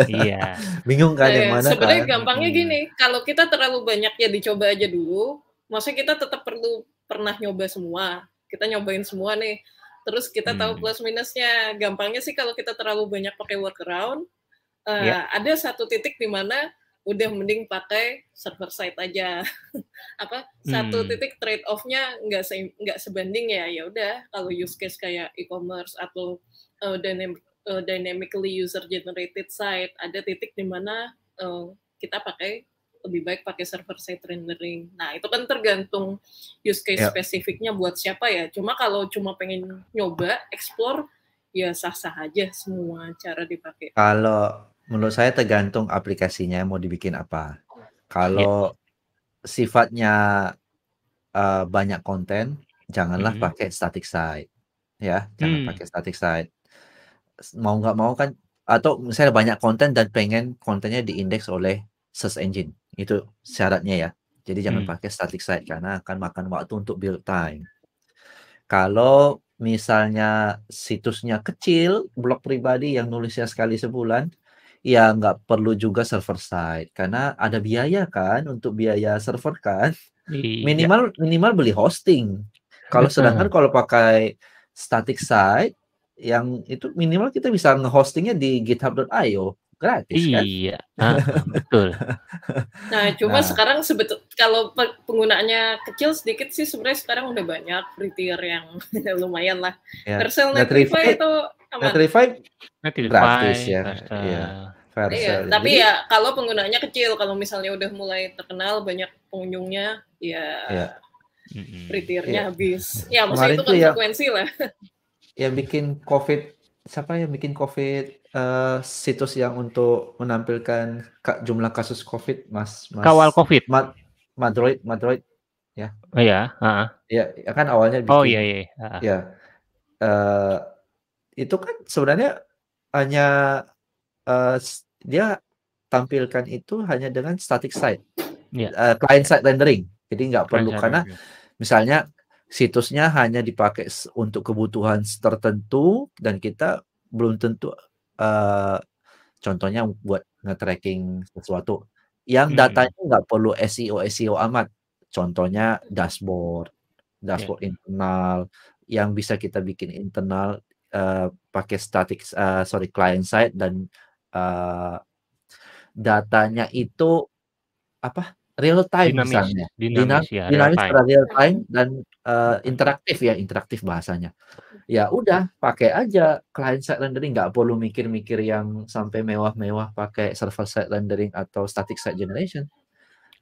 Speaker 1: Iya.
Speaker 2: Bingung kan yang mana
Speaker 3: Sebenarnya kan? gampangnya hmm. gini, kalau kita terlalu banyak ya dicoba aja dulu. Maksudnya kita tetap perlu pernah nyoba semua. Kita nyobain semua nih. Terus kita hmm. tahu plus minusnya. Gampangnya sih kalau kita terlalu banyak pakai workaround, uh, yeah. ada satu titik di mana udah mending pakai server side aja apa satu hmm. titik trade offnya nggak se nggak sebanding ya ya udah kalau use case kayak e-commerce atau uh, dynamic uh, dynamically user generated site ada titik di mana uh, kita pakai lebih baik pakai server side rendering. Nah, itu kan tergantung use case yep. spesifiknya buat siapa ya. Cuma kalau cuma pengen nyoba, explore, ya sah-sah aja semua cara dipakai.
Speaker 2: Kalau Menurut saya tergantung aplikasinya mau dibikin apa. Kalau yeah. sifatnya uh, banyak konten, janganlah mm-hmm. pakai static site, ya, jangan mm. pakai static site. Mau nggak mau kan atau misalnya banyak konten dan pengen kontennya diindeks oleh search engine. Itu syaratnya ya. Jadi jangan hmm. pakai static site karena akan makan waktu untuk build time. Kalau misalnya situsnya kecil, blog pribadi yang nulisnya sekali sebulan, ya nggak perlu juga server side karena ada biaya kan untuk biaya server kan. Iya. Minimal minimal beli hosting. Kalau sedangkan kalau pakai static site yang itu minimal kita bisa nge-hostingnya di github.io gratis
Speaker 1: kan? Iya, ah, betul.
Speaker 3: Nah, cuma nah. sekarang sebetul kalau penggunaannya kecil sedikit sih sebenarnya sekarang udah banyak free tier yang lumayan lah. Ya. Vercel Netlify itu
Speaker 2: aman. Netlify gratis ya. Iya.
Speaker 3: Iya, tapi Jadi, ya kalau penggunaannya kecil, kalau misalnya udah mulai terkenal banyak pengunjungnya, ya ya. free tiernya ya. habis. Ya, maksudnya itu ya konsekuensi ya, lah.
Speaker 2: Yang bikin COVID siapa yang bikin COVID uh, situs yang untuk menampilkan jumlah kasus COVID, Mas, Mas
Speaker 1: Kawal COVID.
Speaker 2: Ma Madroid, Madroid, ya.
Speaker 1: Oh ya, uh
Speaker 2: ya, ya kan awalnya
Speaker 1: bikin. Oh iya iya. Uh
Speaker 2: Ya, uh, itu kan sebenarnya hanya uh, dia tampilkan itu hanya dengan static site, yeah. uh, client side rendering. Jadi nggak perlu karena misalnya situsnya hanya dipakai untuk kebutuhan tertentu dan kita belum tentu uh, contohnya buat nge-tracking sesuatu yang hmm. datanya nggak perlu SEO SEO amat. Contohnya dashboard, dashboard yeah. internal yang bisa kita bikin internal uh, pakai static uh, sorry client side dan uh, datanya itu apa real time dinamis, misalnya. dinamis, dinamis, ya, dinamis real real time dan uh, interaktif ya interaktif bahasanya. Ya udah pakai aja client side rendering. Nggak perlu mikir-mikir yang sampai mewah-mewah pakai server side rendering atau static site generation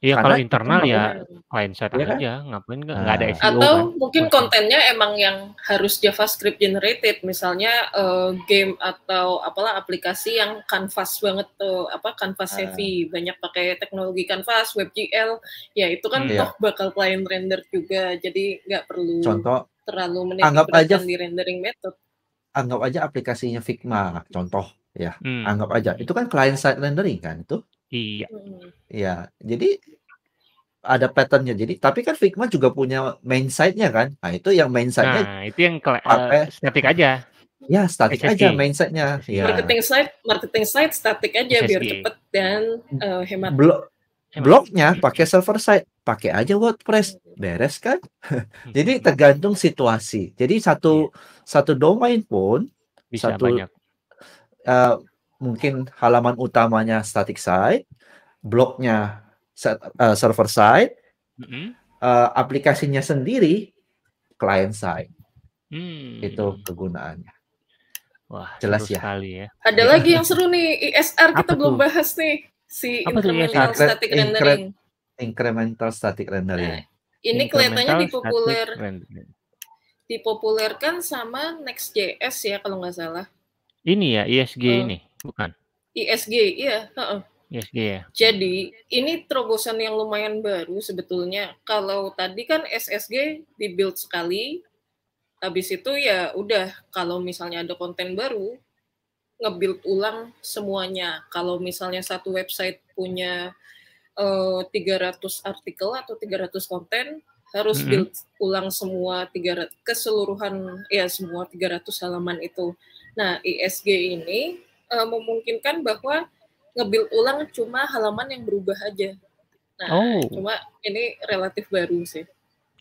Speaker 1: Iya kalau internal ya client side ya kan? aja, ngapain nggak nah. ada SEO
Speaker 3: Atau kan? mungkin kontennya emang yang harus JavaScript generated, misalnya uh, game atau apalah aplikasi yang canvas banget tuh, apa canvas heavy, banyak pakai teknologi canvas, WebGL, ya itu kan hmm, toh bakal client render juga, jadi nggak perlu.
Speaker 2: Contoh
Speaker 3: terlalu
Speaker 2: anggap aja
Speaker 3: di rendering method.
Speaker 2: Anggap aja aplikasinya Figma, contoh ya. Hmm. Anggap aja itu kan client side rendering kan itu.
Speaker 1: Iya.
Speaker 2: Hmm. Iya. Jadi ada patternnya. Jadi tapi kan Figma juga punya main site-nya kan. Nah, itu yang main site-nya.
Speaker 1: Nah, itu yang uh, static aja.
Speaker 2: Ya, static SSG. aja main site-nya. Ya.
Speaker 3: Marketing site, marketing site static aja SSG. biar cepet dan uh, hemat.
Speaker 2: Blok blognya pakai server side, pakai aja WordPress, beres kan? Jadi tergantung situasi. Jadi satu yeah. satu domain pun
Speaker 1: bisa satu banyak.
Speaker 2: Uh, mungkin halaman utamanya static site, blognya set, uh, server side, mm -hmm. uh, aplikasinya sendiri client side. Hmm. Itu kegunaannya.
Speaker 1: Wah, jelas ya. Sekali ya.
Speaker 3: Ada lagi yang seru nih, ISR kita belum bahas nih si Apa incremental static rendering.
Speaker 2: Incremental static rendering. Nah,
Speaker 3: ini kelihatannya dipopuler dipopulerkan sama Next.js ya kalau nggak salah.
Speaker 1: Ini ya ISG uh, ini, bukan?
Speaker 3: ISG, iya. Uh -uh.
Speaker 1: ISG ya.
Speaker 3: Jadi ini terobosan yang lumayan baru sebetulnya. Kalau tadi kan SSG dibuild sekali, habis itu ya udah kalau misalnya ada konten baru nge-build ulang semuanya. Kalau misalnya satu website punya uh, eh, 300 artikel atau 300 konten, harus mm -hmm. build ulang semua 300 keseluruhan ya semua 300 halaman itu. Nah, ISG ini uh, memungkinkan bahwa nge-build ulang cuma halaman yang berubah aja. Nah, oh. cuma ini relatif baru sih.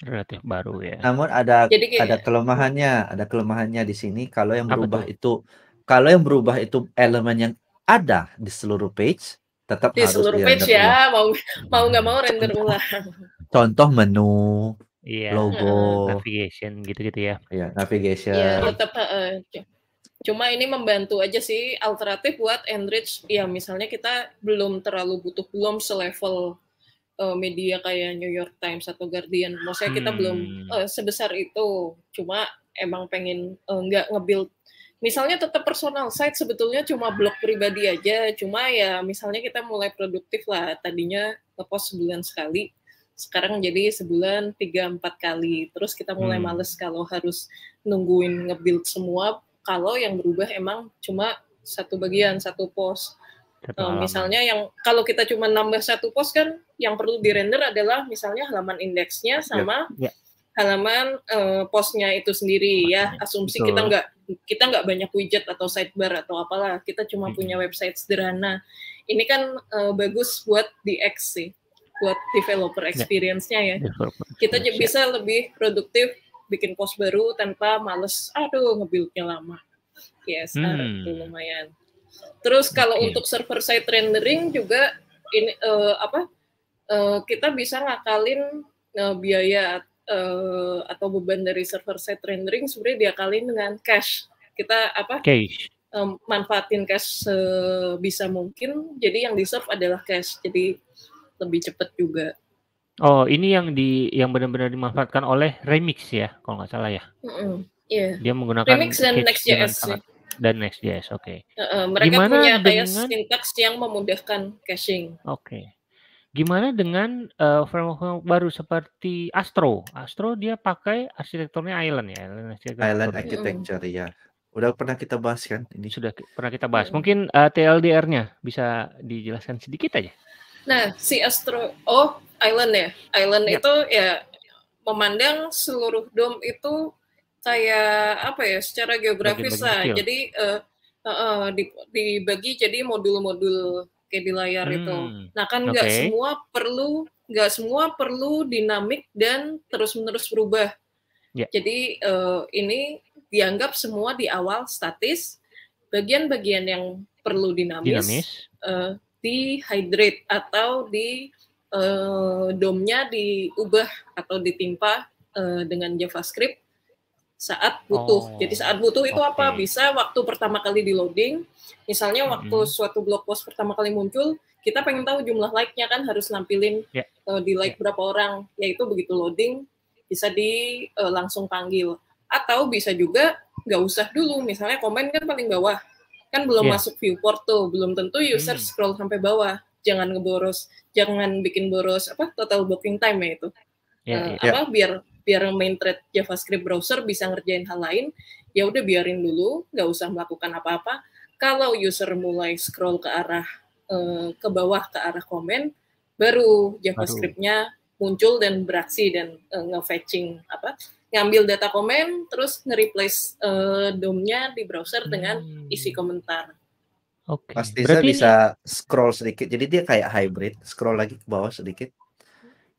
Speaker 1: Relatif baru ya.
Speaker 2: Namun ada Jadi kayak, ada kelemahannya, ada kelemahannya di sini kalau yang berubah itu kalau yang berubah itu elemen yang ada di seluruh page, tetap
Speaker 3: di harus seluruh page ya, mau mau nggak mau render ulang.
Speaker 2: Contoh menu, iya. logo,
Speaker 1: navigation gitu-gitu ya.
Speaker 2: Iya, navigation.
Speaker 3: Iya, tetap uh, Cuma ini membantu aja sih alternatif buat enrich ya misalnya kita belum terlalu butuh belum selevel uh, media kayak New York Times atau Guardian. Maksudnya kita hmm. belum uh, sebesar itu. Cuma emang pengen uh, nggak nge-build misalnya tetap personal site sebetulnya cuma blog pribadi aja cuma ya misalnya kita mulai produktif lah tadinya ngepost sebulan sekali sekarang jadi sebulan tiga empat kali terus kita mulai hmm. males kalau harus nungguin ngebuild semua kalau yang berubah emang cuma satu bagian satu pos. Uh, misalnya yang kalau kita cuma nambah satu pos kan yang perlu dirender adalah misalnya halaman indeksnya sama yeah. Yeah. halaman uh, posnya itu sendiri ya. Asumsi Betul. kita nggak kita nggak banyak widget atau sidebar atau apalah. Kita cuma hmm. punya website sederhana. Ini kan uh, bagus buat di X sih buat developer ya. experience-nya ya. Developer kita ya. bisa lebih produktif bikin post baru tanpa males, aduh ngebuildnya lama. Yes, hmm. itu lumayan. Terus kalau okay. untuk server side rendering juga ini uh, apa? Uh, kita bisa ngakalin uh, biaya uh, atau beban dari server side rendering sebenarnya diakalin dengan cache. Kita apa? Cache. Um, manfaatin cache sebisa mungkin. Jadi yang di serve adalah cache. Jadi lebih cepat juga.
Speaker 1: Oh, ini yang di yang benar-benar dimanfaatkan oleh Remix ya, kalau nggak salah ya.
Speaker 3: Mm -hmm. yeah.
Speaker 1: Dia menggunakan
Speaker 3: Remix dan Next.js.
Speaker 1: Dan Next.js, oke. Okay.
Speaker 3: Uh, uh, mereka Gimana punya kayak dengan... sintaks yang memudahkan caching.
Speaker 1: Oke. Okay. Gimana dengan uh, framework baru seperti Astro? Astro dia pakai arsitekturnya Island ya,
Speaker 2: Island architecture, Island architecture mm. ya. Udah pernah kita bahas kan
Speaker 1: ini? Sudah pernah kita bahas. Mungkin uh, TLDR-nya bisa dijelaskan sedikit aja.
Speaker 3: Nah, si Astro, oh Island ya, Island ya. itu ya memandang seluruh dom itu kayak apa ya, secara geografis lah. Jadi uh, uh, uh, dibagi jadi modul-modul kayak di layar hmm. itu. Nah kan nggak okay. semua perlu nggak semua perlu dinamik dan terus-menerus berubah. Yeah. Jadi uh, ini dianggap semua di awal statis, bagian-bagian yang perlu dinamis, dinamis. Uh, di hydrate atau di uh, domnya diubah atau ditimpa uh, dengan JavaScript saat butuh. Oh, Jadi saat butuh itu okay. apa? Bisa waktu pertama kali di loading, misalnya waktu mm -hmm. suatu blog post pertama kali muncul, kita pengen tahu jumlah like-nya kan harus nampilin yeah. uh, di like yeah. berapa orang, yaitu begitu loading bisa di uh, langsung panggil. Atau bisa juga nggak usah dulu, misalnya komen kan paling bawah, kan belum yeah. masuk viewport tuh belum tentu user hmm. scroll sampai bawah jangan ngeboros jangan bikin boros apa total booking time ya itu yeah, uh, yeah. apa biar biar main thread JavaScript browser bisa ngerjain hal lain ya udah biarin dulu nggak usah melakukan apa-apa kalau user mulai scroll ke arah uh, ke bawah ke arah komen baru JavaScript-nya muncul dan beraksi dan uh, nge-fetching apa ngambil data komen terus nge-replace uh, domnya di browser hmm. dengan isi komentar.
Speaker 2: Oke. Okay. Pasti saya bisa ini... scroll sedikit. Jadi dia kayak hybrid, scroll lagi ke bawah sedikit.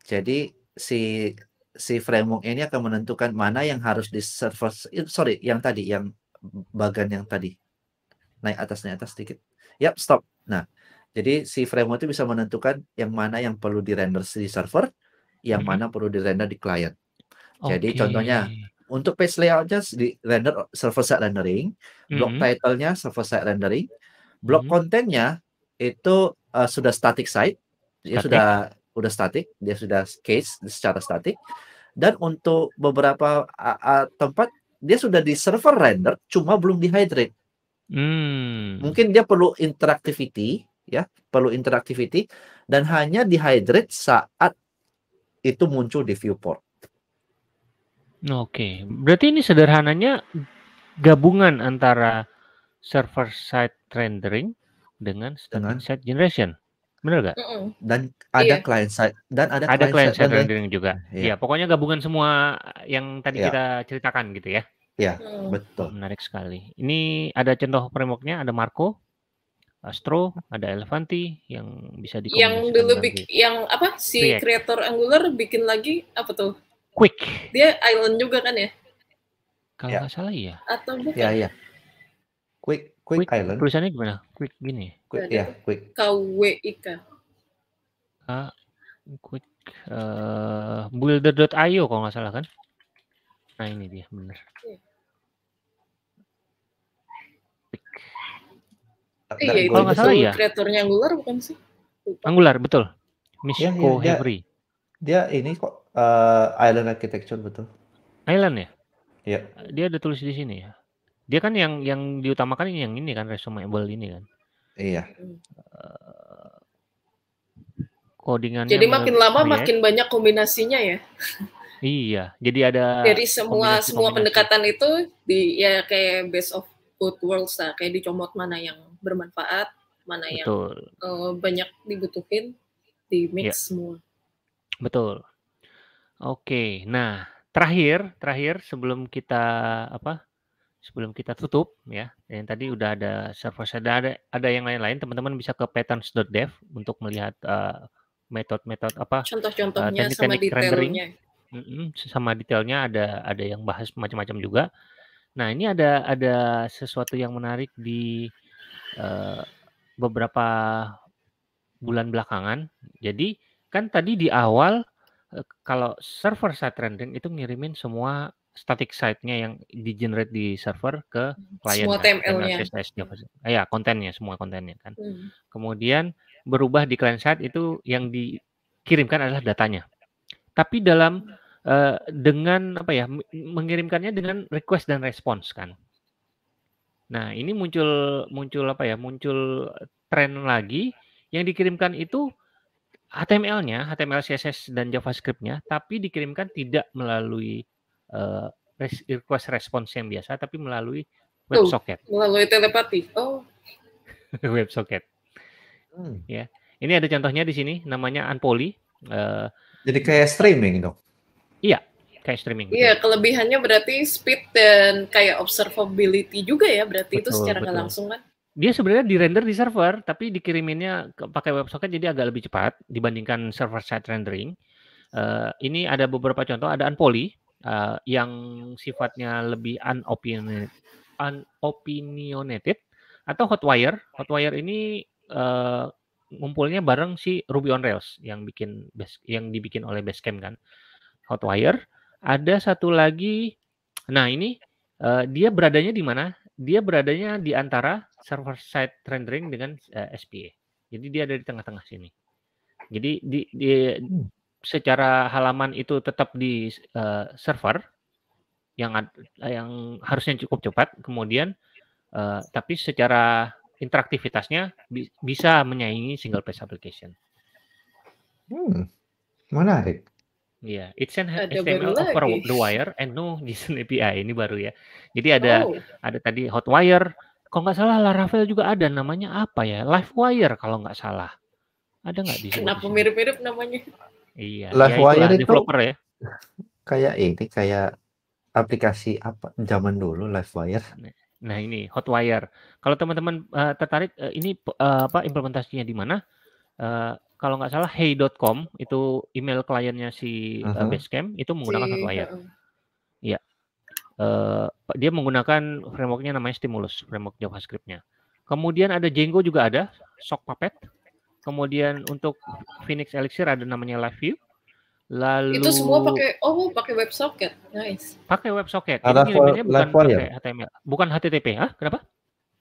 Speaker 2: Jadi si si framework ini akan menentukan mana yang harus di server sorry, yang tadi yang bagian yang tadi. Naik atas naik atas sedikit. Yap, stop. Nah, jadi si framework itu bisa menentukan yang mana yang perlu di render di server, yang -hmm. mana perlu di render di client. Jadi contohnya untuk page layoutnya di render server side rendering, mm-hmm. title-nya server side rendering, blog mm-hmm. kontennya itu uh, sudah static site, dia static. sudah sudah static, dia sudah case secara static. Dan untuk beberapa uh, uh, tempat dia sudah di server render, cuma belum di hydrate. Hmm. Mungkin dia perlu interactivity, ya, perlu interactivity, dan hanya di hydrate saat itu muncul di viewport.
Speaker 1: Oke, berarti ini sederhananya gabungan antara server side rendering dengan server side generation. Benar gak?
Speaker 2: Dan ada iya. client side dan ada,
Speaker 1: ada client, side, rendering, rendering juga. Iya. Ya, pokoknya gabungan semua yang tadi iya. kita ceritakan gitu ya.
Speaker 2: Iya, hmm. betul.
Speaker 1: Menarik sekali. Ini ada contoh frameworknya, ada Marco, Astro, ada Elefanti yang bisa di
Speaker 3: Yang dulu bikin yang apa si kreator Angular bikin lagi apa tuh?
Speaker 1: Quick.
Speaker 3: Dia island juga kan ya?
Speaker 1: Kalau ya. nggak salah iya.
Speaker 3: Atau bukan?
Speaker 2: Ya, iya. Quick, Quick,
Speaker 1: quick Island. Tulisannya gimana? Quick gini.
Speaker 2: Quick, ya, Quick.
Speaker 3: K W I K.
Speaker 1: Ah, quick uh, builder.io kalau nggak salah kan? Nah ini dia benar.
Speaker 3: Iya. Iya, itu kalau nggak salah ya. Kreatornya Angular bukan sih?
Speaker 1: Lupa. Angular betul. Misko ya, ya, Dia,
Speaker 2: dia ini kok Uh, Island Architecture betul.
Speaker 1: Island ya?
Speaker 2: Iya.
Speaker 1: Dia ada tulis di sini ya. Dia kan yang yang diutamakan ini yang ini kan resumable ini kan.
Speaker 2: Iya.
Speaker 1: Uh, codingannya.
Speaker 3: Jadi makin lama React. makin banyak kombinasinya ya.
Speaker 1: iya, jadi ada
Speaker 3: dari semua semua pendekatan itu di ya kayak base of both worlds lah kayak dicomot mana yang bermanfaat mana yang uh, banyak dibutuhin di mix yeah. semua
Speaker 1: betul oke nah terakhir terakhir sebelum kita apa sebelum kita tutup ya yang tadi udah ada server ada ada ada yang lain-lain teman-teman bisa ke patterns.dev untuk melihat uh, metode-metode apa
Speaker 3: contoh-contohnya uh, teknik, sama detailnya.
Speaker 1: Mm -hmm, sama detailnya ada ada yang bahas macam-macam juga Nah, ini ada ada sesuatu yang menarik di uh, beberapa bulan belakangan. Jadi kan tadi di awal kalau server side rendering itu ngirimin semua static site-nya yang di-generate di server ke klien
Speaker 3: semua kan, TML-nya.
Speaker 1: Eh, ya, kontennya semua kontennya kan. Hmm. Kemudian berubah di client side itu yang dikirimkan adalah datanya. Tapi dalam uh, dengan apa ya mengirimkannya dengan request dan response kan. Nah ini muncul muncul apa ya muncul tren lagi yang dikirimkan itu HTML-nya, HTML, CSS dan JavaScript-nya, tapi dikirimkan tidak melalui uh, request response yang biasa, tapi melalui WebSocket.
Speaker 3: Oh, melalui telepati. Oh.
Speaker 1: WebSocket. Hmm. Ya, ini ada contohnya di sini, namanya Unpoly. Uh,
Speaker 2: Jadi kayak streaming dong.
Speaker 1: Iya, kayak streaming.
Speaker 3: Iya, kelebihannya berarti speed dan kayak observability juga ya, berarti betul, itu secara nggak langsung kan?
Speaker 1: Dia sebenarnya di render di server, tapi dikiriminnya ke, pakai WebSocket jadi agak lebih cepat dibandingkan server side rendering. Uh, ini ada beberapa contoh, ada Unpoly uh, yang sifatnya lebih unopinionated, unopinionated atau Hotwire. Hotwire ini uh, ngumpulnya bareng si Ruby on Rails yang bikin yang dibikin oleh Basecamp kan. Hotwire. Ada satu lagi, nah ini uh, dia beradanya di mana? Dia beradanya di antara server side rendering dengan uh, eh, SPA. Jadi dia ada di tengah-tengah sini. Jadi di, di hmm. secara halaman itu tetap di uh, server yang yang harusnya cukup cepat. Kemudian uh, tapi secara interaktivitasnya bi bisa menyaingi single page application.
Speaker 2: Hmm, menarik.
Speaker 1: Iya, it's an Ada HTML over lagi. the wire and no JSON API ini baru ya. Jadi ada oh. ada tadi Hotwire, kalau nggak salah Laravel juga ada namanya apa ya? Livewire kalau nggak salah. Ada nggak di
Speaker 3: sini? Kenapa mirip-mirip namanya?
Speaker 1: Iya,
Speaker 2: Livewire ya itu developer ya. Kayak ini kayak aplikasi apa zaman dulu Livewire.
Speaker 1: Nah, ini Hotwire. Kalau teman-teman uh, tertarik uh, ini uh, apa implementasinya di mana? Uh, kalau nggak salah hey.com itu email kliennya si uh, Basecamp itu menggunakan si, satu layar. Iya. Uh, dia menggunakan frameworknya namanya Stimulus, framework JavaScript-nya. Kemudian ada Django juga ada, Sock Puppet. Kemudian untuk Phoenix Elixir ada namanya LiveView. Lalu
Speaker 3: itu semua pakai oh pakai WebSocket, nice.
Speaker 1: Pakai WebSocket. Ini bukan pakai HTML, bukan HTTP, ah? Kenapa?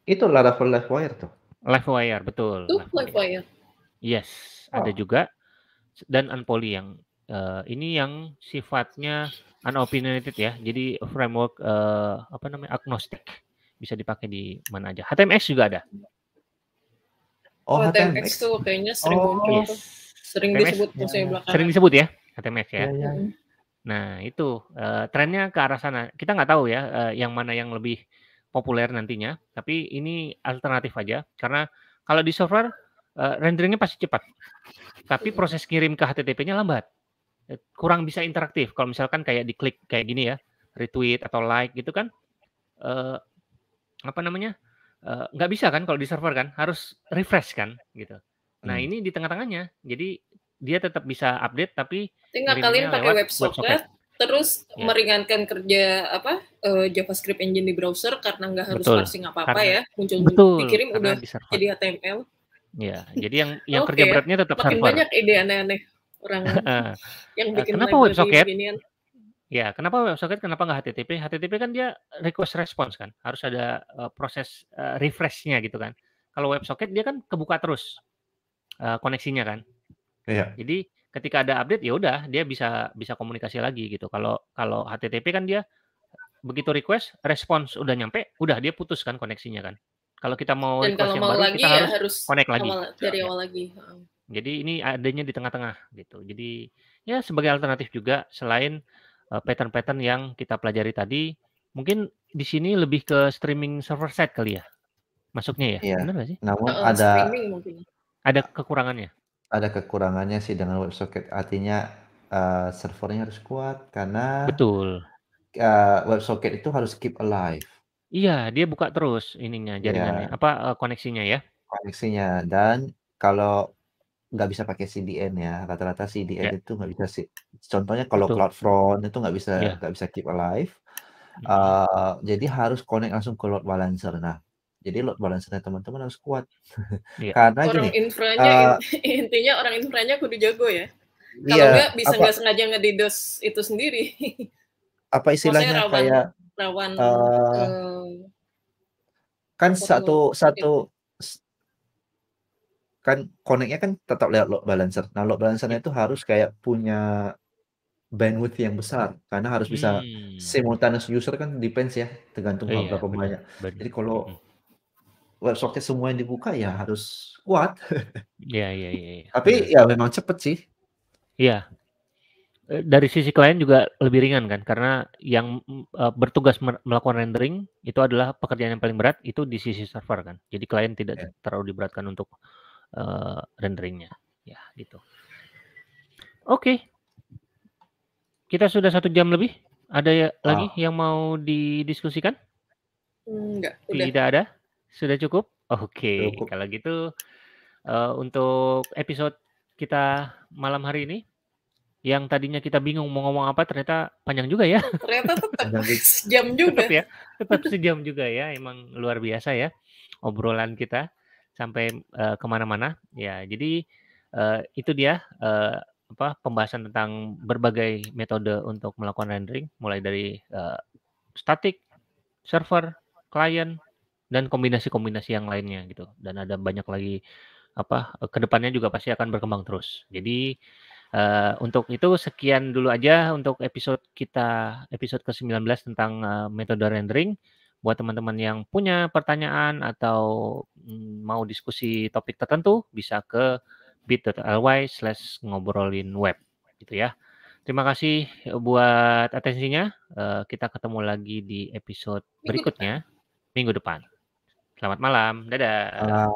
Speaker 2: Itu Laravel LiveWire tuh.
Speaker 1: LiveWire, betul.
Speaker 3: Itu LiveWire.
Speaker 1: Yes ada oh. juga dan unpoly yang uh, ini yang sifatnya unopinionated ya. Jadi framework uh, apa namanya agnostik bisa dipakai di mana aja. HTMX juga ada.
Speaker 3: Oh, HTMX, HTMX tuh kayaknya sering oh, muncul yes. Sering HTMX, disebut ya,
Speaker 1: ya. Sering disebut ya HTMX ya. ya, ya. Nah, itu uh, trennya ke arah sana. Kita nggak tahu ya uh, yang mana yang lebih populer nantinya, tapi ini alternatif aja karena kalau di server uh, renderingnya pasti cepat. Tapi proses kirim ke HTTP-nya lambat. Eh, kurang bisa interaktif. Kalau misalkan kayak diklik kayak gini ya, retweet atau like gitu kan, uh, apa namanya? nggak uh, bisa kan kalau di server kan, harus refresh kan gitu. Nah hmm. ini di tengah-tengahnya, jadi dia tetap bisa update tapi
Speaker 3: tinggal kalian pakai WebSocket, terus ya. meringankan kerja apa uh, JavaScript engine di browser karena nggak harus betul. parsing apa-apa ya muncul betul, dikirim udah jadi HTML
Speaker 1: Ya, jadi yang yang okay. kerja beratnya tetap
Speaker 3: Makin server. banyak ide aneh-aneh orang yang bikin
Speaker 1: Kenapa WebSocket? Ya, kenapa WebSocket? Kenapa nggak HTTP? HTTP kan dia request response kan, harus ada uh, proses uh, refreshnya gitu kan. Kalau WebSocket dia kan kebuka terus uh, koneksinya kan.
Speaker 2: Iya.
Speaker 1: Jadi ketika ada update ya udah dia bisa bisa komunikasi lagi gitu. Kalau kalau HTTP kan dia begitu request, respons udah nyampe, udah dia putuskan koneksinya kan. Kalau kita mau
Speaker 3: Dan kalau mau baru, lagi kita ya harus, harus
Speaker 1: connect lagi.
Speaker 3: Awal, dari ya. awal lagi.
Speaker 1: Jadi ini adanya di tengah-tengah gitu. Jadi ya sebagai alternatif juga selain pattern-pattern uh, yang kita pelajari tadi Mungkin di sini lebih ke streaming server side kali ya? Masuknya ya?
Speaker 2: Iya.
Speaker 1: Benar sih?
Speaker 2: Namun
Speaker 3: Heeh,
Speaker 2: ada
Speaker 3: streaming mungkin.
Speaker 1: Ada kekurangannya?
Speaker 2: ada kekurangannya sih dengan WebSocket. Artinya, eee, servernya harus kuat karena
Speaker 1: Betul.
Speaker 2: eee, WebSocket itu harus keep alive.
Speaker 1: Iya, dia buka terus ininya, jaringannya,
Speaker 2: Iya.
Speaker 1: apa, eee, koneksinya ya?
Speaker 2: Koneksinya dan kalau nggak bisa pakai CDN ya, rata-rata CDN
Speaker 1: Ya.
Speaker 2: itu nggak bisa sih contohnya kalau
Speaker 1: Betul.
Speaker 2: CloudFront itu nggak bisa
Speaker 1: Iya.
Speaker 2: nggak bisa keep alive,
Speaker 1: Mhm.
Speaker 2: eee, jadi harus connect langsung ke load balancer. Nah, jadi load balancer-nya teman-teman harus kuat.
Speaker 1: Iya.
Speaker 2: Karena
Speaker 3: Orang
Speaker 2: gini,
Speaker 3: infranya
Speaker 2: eee
Speaker 3: in intinya orang infranya kudu jago ya. Kalau
Speaker 2: Iya,
Speaker 3: nggak bisa
Speaker 2: apa
Speaker 3: nggak sengaja nge-DDoS itu sendiri.
Speaker 2: apa
Speaker 3: Maksudnya
Speaker 2: istilahnya
Speaker 3: rawan
Speaker 2: kayak,
Speaker 3: rawan,
Speaker 2: eee
Speaker 3: eee
Speaker 2: kan satu satu kan connect-nya kan tetap lewat load balancer. Nah, load balancer-nya
Speaker 1: Iya.
Speaker 2: itu harus kayak punya bandwidth yang besar karena harus bisa
Speaker 1: Mmm.
Speaker 2: simultaneous user kan depends ya, tergantung
Speaker 1: Iya,
Speaker 2: berapa
Speaker 1: benar
Speaker 2: banyak. Jadi kalau
Speaker 1: Mhm.
Speaker 2: WebSocket semua yang dibuka ya harus kuat.
Speaker 1: Iya iya iya iya,
Speaker 2: Tapi ya memang cepet sih.
Speaker 1: Iya. Eee, dari sisi klien juga lebih ringan kan, karena yang, eee, bertugas melakukan rendering itu adalah pekerjaan yang paling berat itu di sisi server kan. Jadi klien tidak
Speaker 2: Ya.
Speaker 1: terlalu diberatkan untuk, eee, rendering-nya, ya gitu. Oke. Kita sudah 1 jam lebih, ada ya lagi
Speaker 2: Wow.
Speaker 1: yang mau didiskusikan?
Speaker 3: Enggak, udah.
Speaker 1: Tidak ada? Sudah cukup? Oke,
Speaker 2: Cukup.
Speaker 1: kalau gitu, eee, untuk episode kita malam hari ini, yang tadinya kita bingung mau ngomong apa ternyata panjang juga ya.
Speaker 3: Ternyata tetap sejam juga.
Speaker 1: Tetap ya, tetap sejam juga ya, emang luar biasa ya obrolan kita sampai, eee, ke mana-mana. Ya, jadi, eee, itu dia, eee, apa, pembahasan tentang berbagai metode untuk melakukan rendering, mulai dari, eee, static, server, klien, dan kombinasi-kombinasi yang lainnya gitu. Dan ada banyak lagi, apa, eee, ke depannya juga pasti akan berkembang terus. Jadi, eee, untuk itu sekian dulu aja untuk episode kita, episode ke-19 tentang, eee, metode rendering. Buat teman-teman yang punya pertanyaan atau, mmm, mau diskusi topik tertentu, bisa ke bit.ly/ngobrolinweb gitu ya. Terima kasih buat atensinya, eee, kita ketemu lagi di episode
Speaker 3: Minggu depan.
Speaker 1: berikutnya, minggu depan. Selamat malam, dadah.
Speaker 2: Malam.